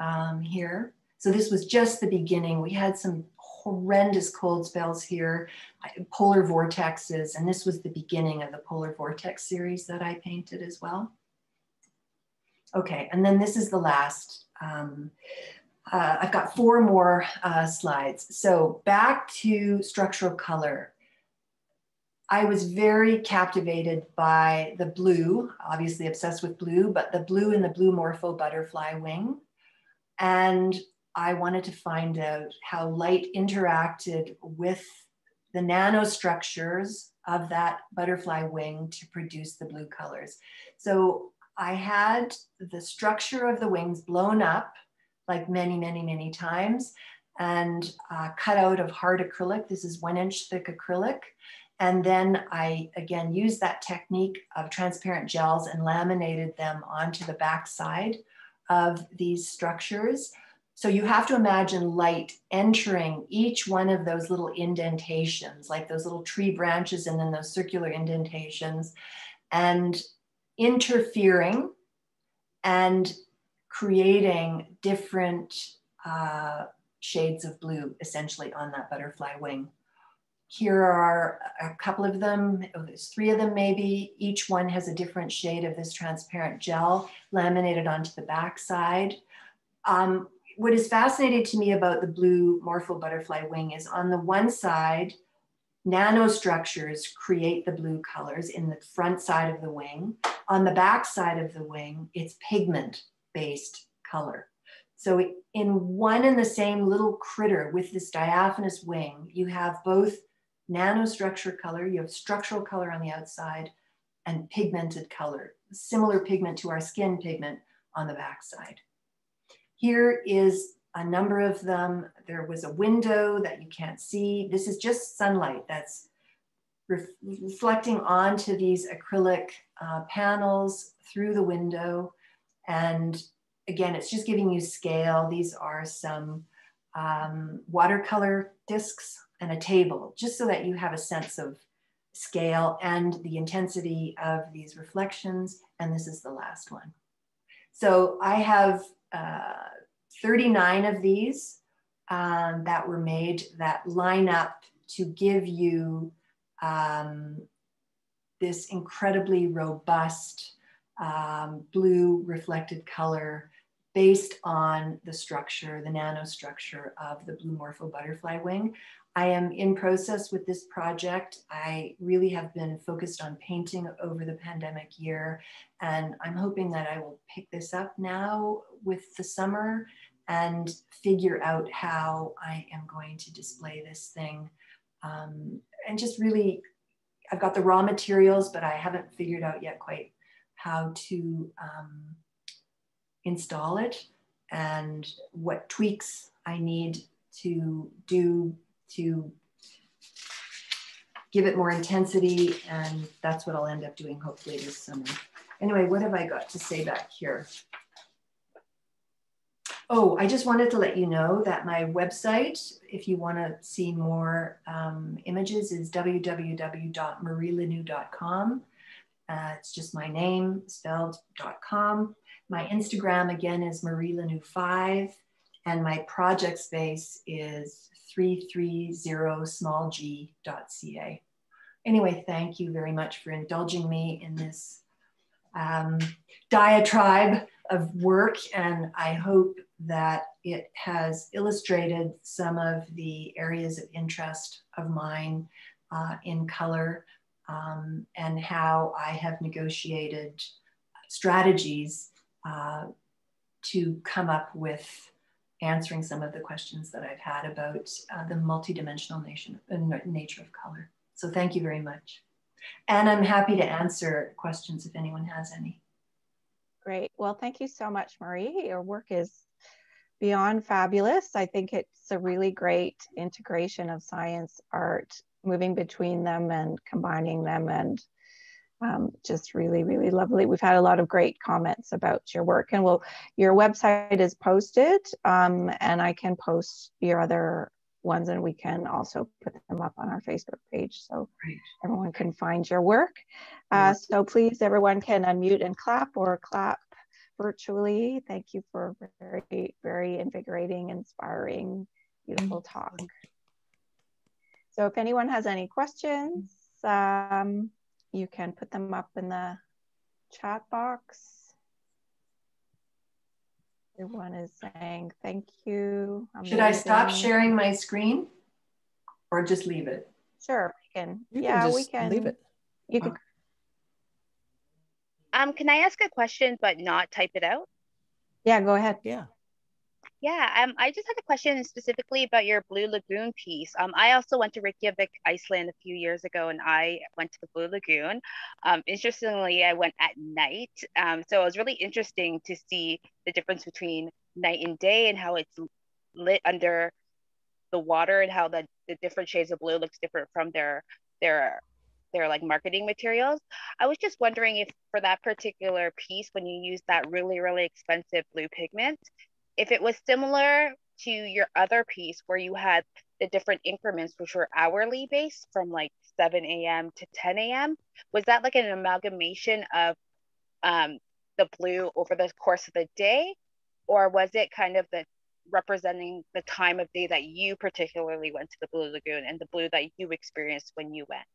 um, here. So this was just the beginning. We had some horrendous cold spells here, polar vortexes, and this was the beginning of the polar vortex series that I painted as well. Okay, and then this is the last. Um, uh, I've got four more uh, slides. So back to structural color. I was very captivated by the blue, obviously obsessed with blue, but the blue in the blue morpho butterfly wing. And I wanted to find out how light interacted with the nanostructures of that butterfly wing to produce the blue colors. So I had the structure of the wings blown up like many, many, many times and uh, cut out of hard acrylic. This is one inch thick acrylic. And then I, again, used that technique of transparent gels and laminated them onto the back side of these structures. So you have to imagine light entering each one of those little indentations, like those little tree branches and then those circular indentations, and interfering and creating different uh, shades of blue essentially on that butterfly wing. Here are a couple of them, oh, there's three of them maybe. Each one has a different shade of this transparent gel laminated onto the backside. Um, what is fascinating to me about the blue morpho butterfly wing is on the one side, nanostructures create the blue colors in the front side of the wing. On the back side of the wing, it's pigment based color. So in one and the same little critter with this diaphanous wing, you have both nanostructure color, you have structural color on the outside and pigmented color, similar pigment to our skin pigment on the backside. Here is a number of them. There was a window that you can't see. This is just sunlight that's reflecting onto these acrylic uh, panels through the window. And again, it's just giving you scale. These are some um, watercolor discs and a table, just so that you have a sense of scale and the intensity of these reflections. And this is the last one. So I have uh, 39 of these. um, that were made that line up to give you um, this incredibly robust um, blue reflected color based on the structure, the nanostructure of the blue morpho butterfly wing. I am in process with this project. I really have been focused on painting over the pandemic year, and I'm hoping that I will pick this up now with the summer and figure out how I am going to display this thing. Um, and just really, I've got the raw materials, but I haven't figured out yet quite how to um, install it and what tweaks I need to do to give it more intensity. And that's what I'll end up doing hopefully this summer. Anyway, what have I got to say back here? Oh, I just wanted to let you know that my website, if you want to see more um, images, is www.marielannoo.com. Uh, it's just my name spelled.com. My Instagram again is marielannoo5, and my project space is 330smallg.ca. Anyway, thank you very much for indulging me in this um, diatribe of work, and I hope that it has illustrated some of the areas of interest of mine uh, in color um, and how I have negotiated strategies uh, to come up with answering some of the questions that I've had about uh, the multidimensional nation, uh, nature of color. So thank you very much. And I'm happy to answer questions if anyone has any. Great. Well, thank you so much, Marie. Your work is beyond fabulous. I think it's a really great integration of science, art, moving between them and combining them and um, just really, really lovely. We've had a lot of great comments about your work and well, your website is posted um, and I can post your other ones and we can also put them up on our Facebook page so right. everyone can find your work. Uh, so please, everyone can unmute and clap or clap virtually. Thank you for a very, very invigorating, inspiring, beautiful talk. So if anyone has any questions, um, you can put them up in the chat box. Everyone is saying thank you. Amazing. Should I stop sharing my screen or just leave it? Sure, we can. You yeah, can we can leave it. You can. Um, can I ask a question but not type it out? Yeah, go ahead. Yeah. Yeah, um, I just had a question specifically about your Blue Lagoon piece. Um, I also went to Reykjavik, Iceland a few years ago, and I went to the Blue Lagoon. Um, interestingly, I went at night. Um, so it was really interesting to see the difference between night and day and how it's lit under the water and how the, the different shades of blue looks different from their their their like marketing materials. I was just wondering if for that particular piece, when you use that really, really expensive blue pigment, if it was similar to your other piece where you had the different increments which were hourly based from like 7 a.m. to 10 a.m. Was that like an amalgamation of um, the blue over the course of the day? Or was it kind of the representing the time of day that you particularly went to the Blue Lagoon and the blue that you experienced when you went?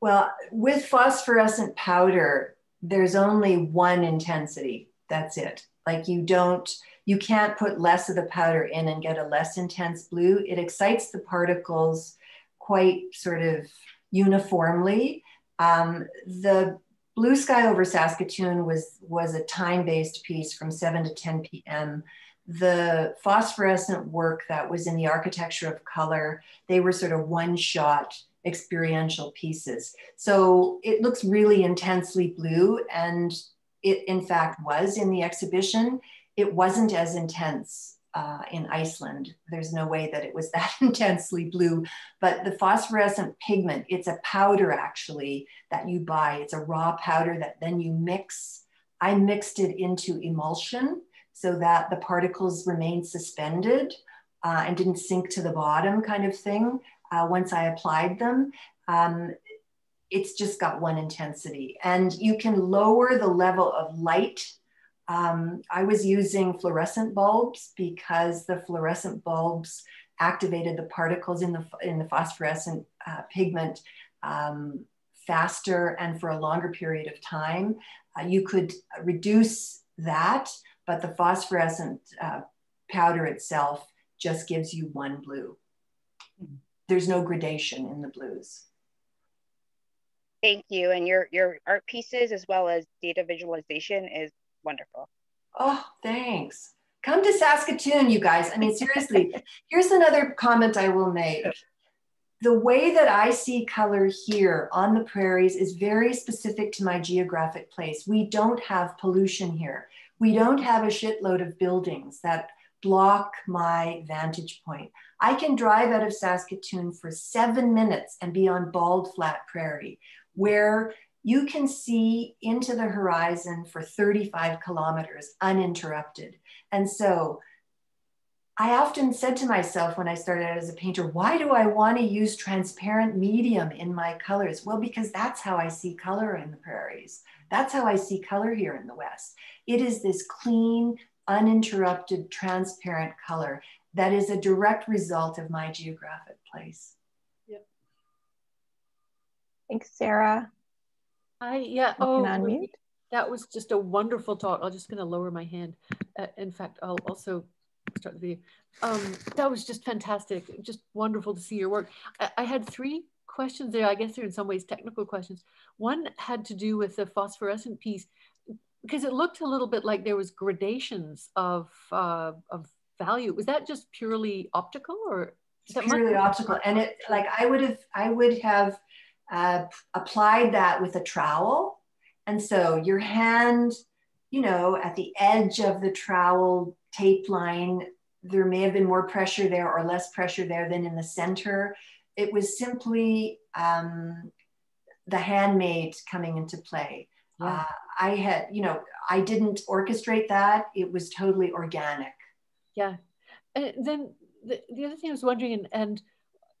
Well, with phosphorescent powder, there's only one intensity. That's it. Like you don't, you can't put less of the powder in and get a less intense blue. It excites the particles quite sort of uniformly. Um, the Blue Sky over Saskatoon was, was a time-based piece from 7 to 10 p.m. The phosphorescent work that was in the architecture of color, they were sort of one-shot experiential pieces. So it looks really intensely blue and it in fact was in the exhibition. It wasn't as intense uh, in Iceland. There's no way that it was that intensely blue, but the phosphorescent pigment, it's a powder actually that you buy. It's a raw powder that then you mix. I mixed it into emulsion so that the particles remained suspended uh, and didn't sink to the bottom kind of thing uh, once I applied them. Um, it's just got one intensity. And you can lower the level of light Um, I was using fluorescent bulbs because the fluorescent bulbs activated the particles in the, in the phosphorescent uh, pigment um, faster and for a longer period of time. Uh, you could reduce that, but the phosphorescent uh, powder itself just gives you one blue. There's no gradation in the blues. Thank you. And your, your art pieces as well as data visualization is wonderful. Oh, thanks. Come to Saskatoon, you guys. I mean, seriously, here's another comment I will make. The way that I see color here on the prairies is very specific to my geographic place. We don't have pollution here. We don't have a shitload of buildings that block my vantage point. I can drive out of Saskatoon for seven minutes and be on bald flat prairie where you can see into the horizon for 35 kilometers uninterrupted. And so I often said to myself when I started out as a painter, why do I want to use transparent medium in my colors? Well, because that's how I see color in the prairies. That's how I see color here in the West. It is this clean, uninterrupted, transparent color that is a direct result of my geographic place. Yep. Thanks, Sarah. I yeah. You oh, unmute. that was just a wonderful talk. I'm just going to lower my hand. Uh, in fact, I'll also start the video. Um, that was just fantastic. Just wonderful to see your work. I, I, had three questions there. I guess they're in some ways technical questions. One had to do with the phosphorescent piece because it looked a little bit like there was gradations of uh, of value. Was that just purely optical or? purely optical, and it like I would have I would have uh, applied that with a trowel. And so your hand, you know, at the edge of the trowel tape line, there may have been more pressure there or less pressure there than in the center. It was simply um, the handmade coming into play. Yeah. Uh, I had, you know, I didn't orchestrate that. It was totally organic. Yeah. And then the, the other thing I was wondering, and, and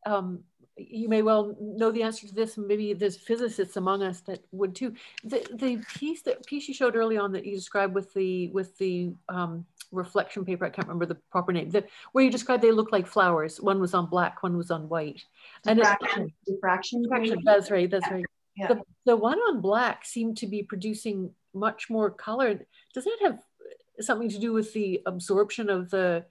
um, you may well know the answer to this, and maybe there's physicists among us that would too. The the piece that piece you showed early on that you described with the with the um, reflection paper, I can't remember the proper name, the, where you described they look like flowers. One was on black, one was on white. Diffraction. And diffraction. diffraction. That's right. That's right. Yeah. The, the one on black seemed to be producing much more color. Does that have something to do with the absorption of the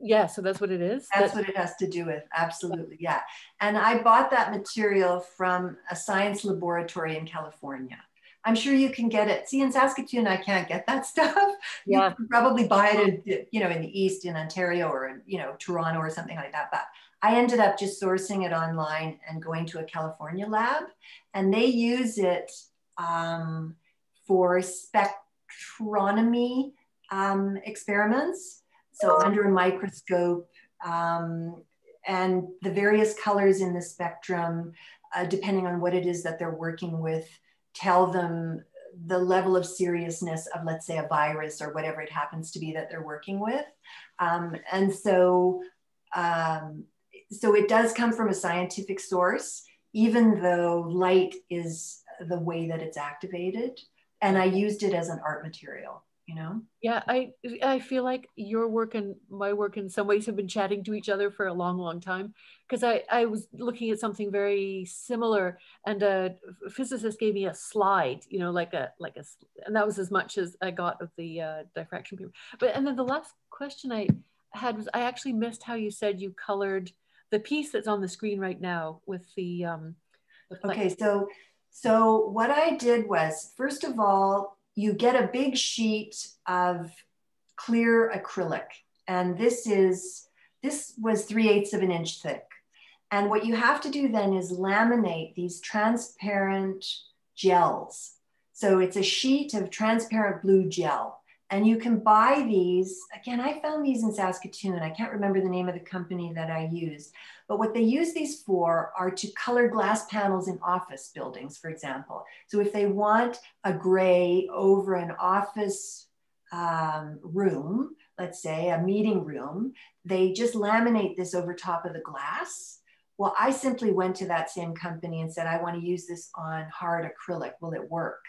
yeah, so that's what it is. That's, that's what it has to do with. Absolutely. Yeah. And I bought that material from a science laboratory in California. I'm sure you can get it. See, in Saskatoon, I can't get that stuff. Yeah. You can probably buy it in, you know, in the East, in Ontario or in, you know, Toronto or something like that. But I ended up just sourcing it online and going to a California lab and they use it um, for spectronomy um, experiments so under a microscope um, and the various colors in the spectrum, uh, depending on what it is that they're working with, tell them the level of seriousness of, let's say, a virus or whatever it happens to be that they're working with. Um, and so, um, so it does come from a scientific source, even though light is the way that it's activated. And I used it as an art material you know? Yeah i i feel like your work and my work in some ways have been chatting to each other for a long long time because i i was looking at something very similar and a physicist gave me a slide you know like a like a and that was as much as i got of the uh, diffraction paper. But and then the last question i had was i actually missed how you said you colored the piece that's on the screen right now with the um the okay so so what i did was first of all you get a big sheet of clear acrylic. And this is, this was 3 eighths of an inch thick. And what you have to do then is laminate these transparent gels. So it's a sheet of transparent blue gel. And you can buy these. Again, I found these in Saskatoon. I can't remember the name of the company that I used. But what they use these for are to color glass panels in office buildings, for example. So if they want a gray over an office um, room, let's say a meeting room, they just laminate this over top of the glass. Well, I simply went to that same company and said, I want to use this on hard acrylic. Will it work?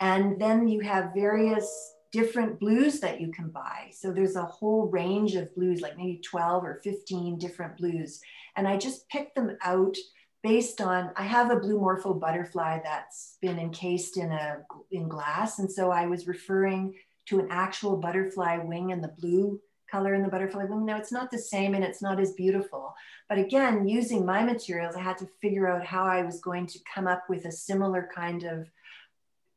And then you have various different blues that you can buy. So there's a whole range of blues, like maybe 12 or 15 different blues. And I just picked them out based on, I have a blue morpho butterfly that's been encased in a in glass. And so I was referring to an actual butterfly wing and the blue color in the butterfly wing. Now it's not the same and it's not as beautiful. But again, using my materials, I had to figure out how I was going to come up with a similar kind of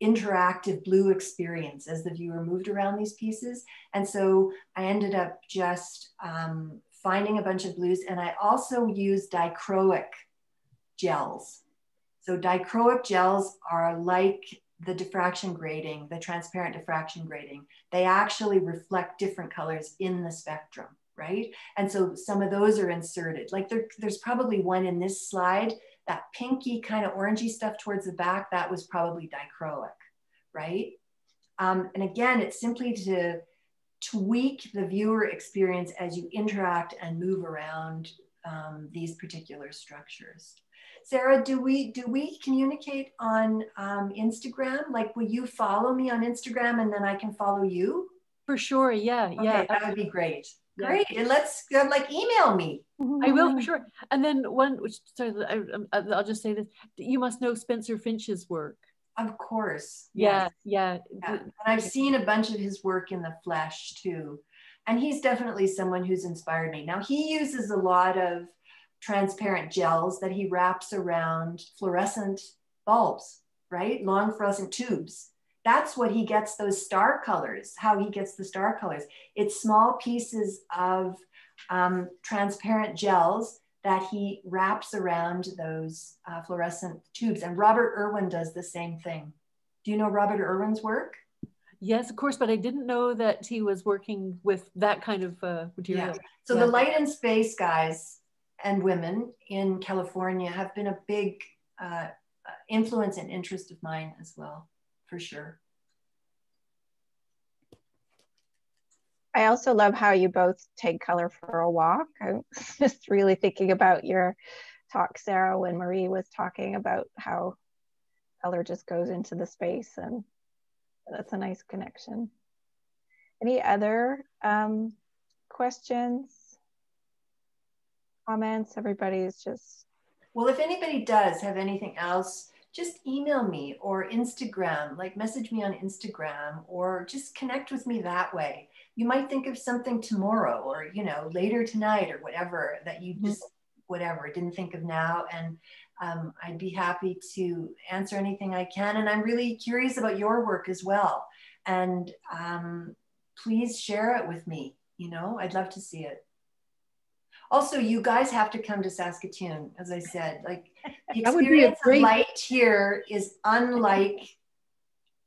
interactive blue experience as the viewer moved around these pieces. And so I ended up just um, finding a bunch of blues and I also used dichroic gels. So dichroic gels are like the diffraction grating, the transparent diffraction grating. They actually reflect different colors in the spectrum, right? And so some of those are inserted. Like there, there's probably one in this slide that pinky kind of orangey stuff towards the back, that was probably dichroic, right? Um, and again, it's simply to tweak the viewer experience as you interact and move around um, these particular structures. Sarah, do we do we communicate on um, Instagram? Like, will you follow me on Instagram and then I can follow you? For sure, yeah, okay, yeah. That would be great. Great. And let's uh, like email me. I will for sure. And then one, which sorry, I, will just say this: you must know Spencer Finch's work. Of course. Yeah, yeah. yeah. And I've seen a bunch of his work in the flesh too, and he's definitely someone who's inspired me. Now he uses a lot of transparent gels that he wraps around fluorescent bulbs, right? Long fluorescent tubes that's what he gets those star colors, how he gets the star colors. It's small pieces of um, transparent gels that he wraps around those uh, fluorescent tubes. And Robert Irwin does the same thing. Do you know Robert Irwin's work? Yes, of course, but I didn't know that he was working with that kind of uh, material. Yeah. So yeah. the light and space guys and women in California have been a big uh, influence and interest of mine as well for sure. I also love how you both take color for a walk. I was just really thinking about your talk, Sarah, when Marie was talking about how color just goes into the space, and that's a nice connection. Any other um, questions, comments? Everybody's just. Well, if anybody does have anything else just email me or Instagram, like message me on Instagram or just connect with me that way. You might think of something tomorrow or, you know, later tonight or whatever that you mm-hmm. just, whatever, didn't think of now. And um, I'd be happy to answer anything I can. And I'm really curious about your work as well. And um, please share it with me. You know, I'd love to see it also you guys have to come to saskatoon as i said like the experience great... of light here is unlike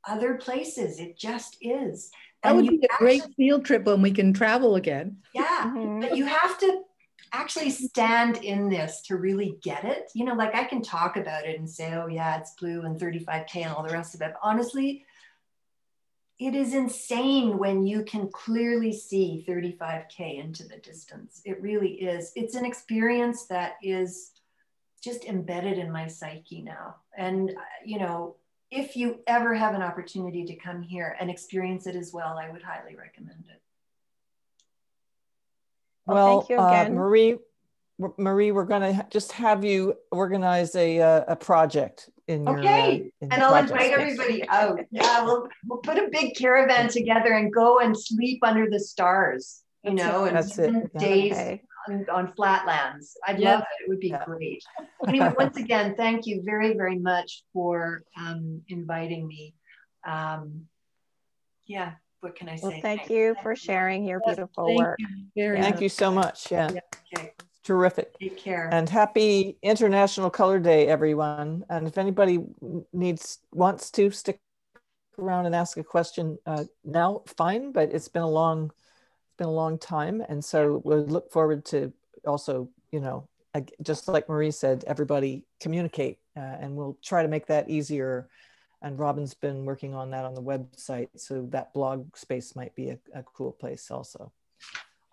other places. It just is. That would be a actually, great field trip when we can travel again. Yeah mm-hmm. but you have to actually stand in this to really get it. You know like i can talk about it and say oh yeah it's blue and 35k and all the rest of it. But honestly it is insane when you can clearly see 35K into the distance. It really is. It's an experience that is just embedded in my psyche now. And, you know, if you ever have an opportunity to come here and experience it as well, I would highly recommend it. Well, well uh, Marie, Marie, we're going to just have you organize a, uh, a project in your, okay. uh, in and i'll invite everybody out. Yeah we'll we'll put a big caravan together and go and sleep under the stars you that's know it. and that's it. days okay. on, on flatlands. I'd yeah. love it. It would be yeah. great. Anyway once again thank you very very much for um, inviting me. Um, yeah what can i say? well, thank you for sharing your beautiful thank work. you. Thank you so much. Yeah, yeah. Okay. Terrific. Take care. And happy International Color Day, everyone. And if anybody needs wants to stick around and ask a question uh, now, fine. But it's been a long, it's been a long time, and so we'll look forward to also, you know, just like Marie said, everybody communicate, uh, and we'll try to make that easier. And Robin's been working on that on the website, so that blog space might be a, a cool place also.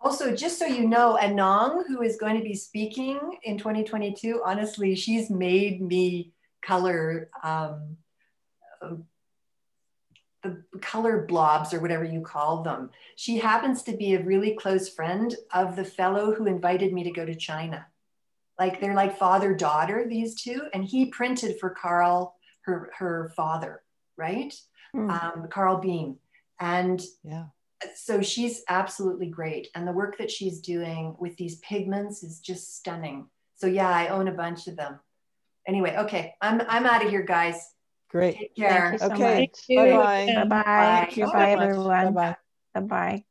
Also, just so you know, Anong, who is going to be speaking in 2022, honestly, she's made me color um, the color blobs or whatever you call them. She happens to be a really close friend of the fellow who invited me to go to China. Like they're like father daughter, these two, and he printed for Carl, her her father, right? Hmm. Um, Carl Beam, and Yeah. So she's absolutely great, and the work that she's doing with these pigments is just stunning. So yeah, I own a bunch of them. Anyway, okay, I'm I'm out of here, guys. Great. Take care. Thank you so Okay. much. you. Bye-bye. Bye bye. Thank you so Bye much. everyone. Bye-bye. Bye bye.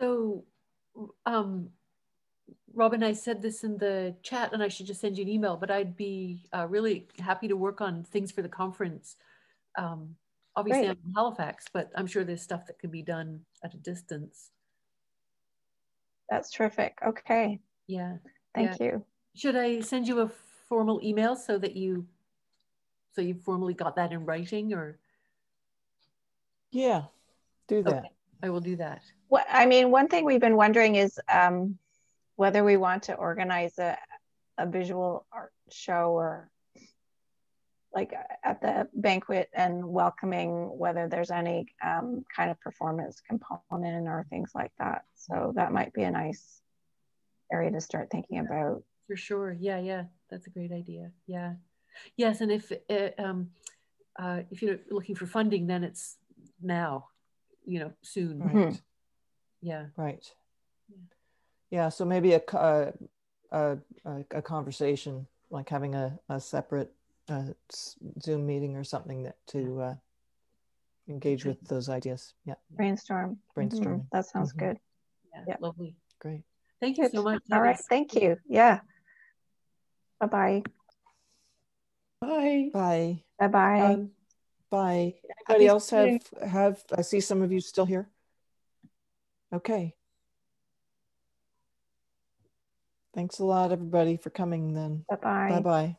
So, um, Robin, I said this in the chat and I should just send you an email, but I'd be uh, really happy to work on things for the conference. Um, obviously, Great. I'm in Halifax, but I'm sure there's stuff that can be done at a distance. That's terrific. Okay. Yeah. Thank you. Should I send you a formal email so that you, so you formally got that in writing or? Yeah. Do that. Okay, I will do that. What I mean, one thing we've been wondering is um, whether we want to organize a, a visual art show or like at the banquet and welcoming whether there's any um, kind of performance component or things like that. So that might be a nice area to start thinking about. For sure. Yeah, yeah. That's a great idea. Yeah. Yes. And if uh, um, uh, if you're looking for funding, then it's now, you know, soon. Right. Mhm. Yeah. Right. Yeah. Yeah. So maybe a, a, a, a conversation, like having a, a separate uh, Zoom meeting or something that to uh, engage with those ideas. Yeah. Brainstorm. Mhm. That sounds Mhm. good. Yeah. Yeah. Lovely. Great. Thank you so much. All That right. Thank you. Yeah. Bye bye. Bye. Bye. Bye bye. Um, bye. Anybody else have have? I see some of you still here. Okay. Thanks a lot, everybody, for coming. Then bye bye. bye bye.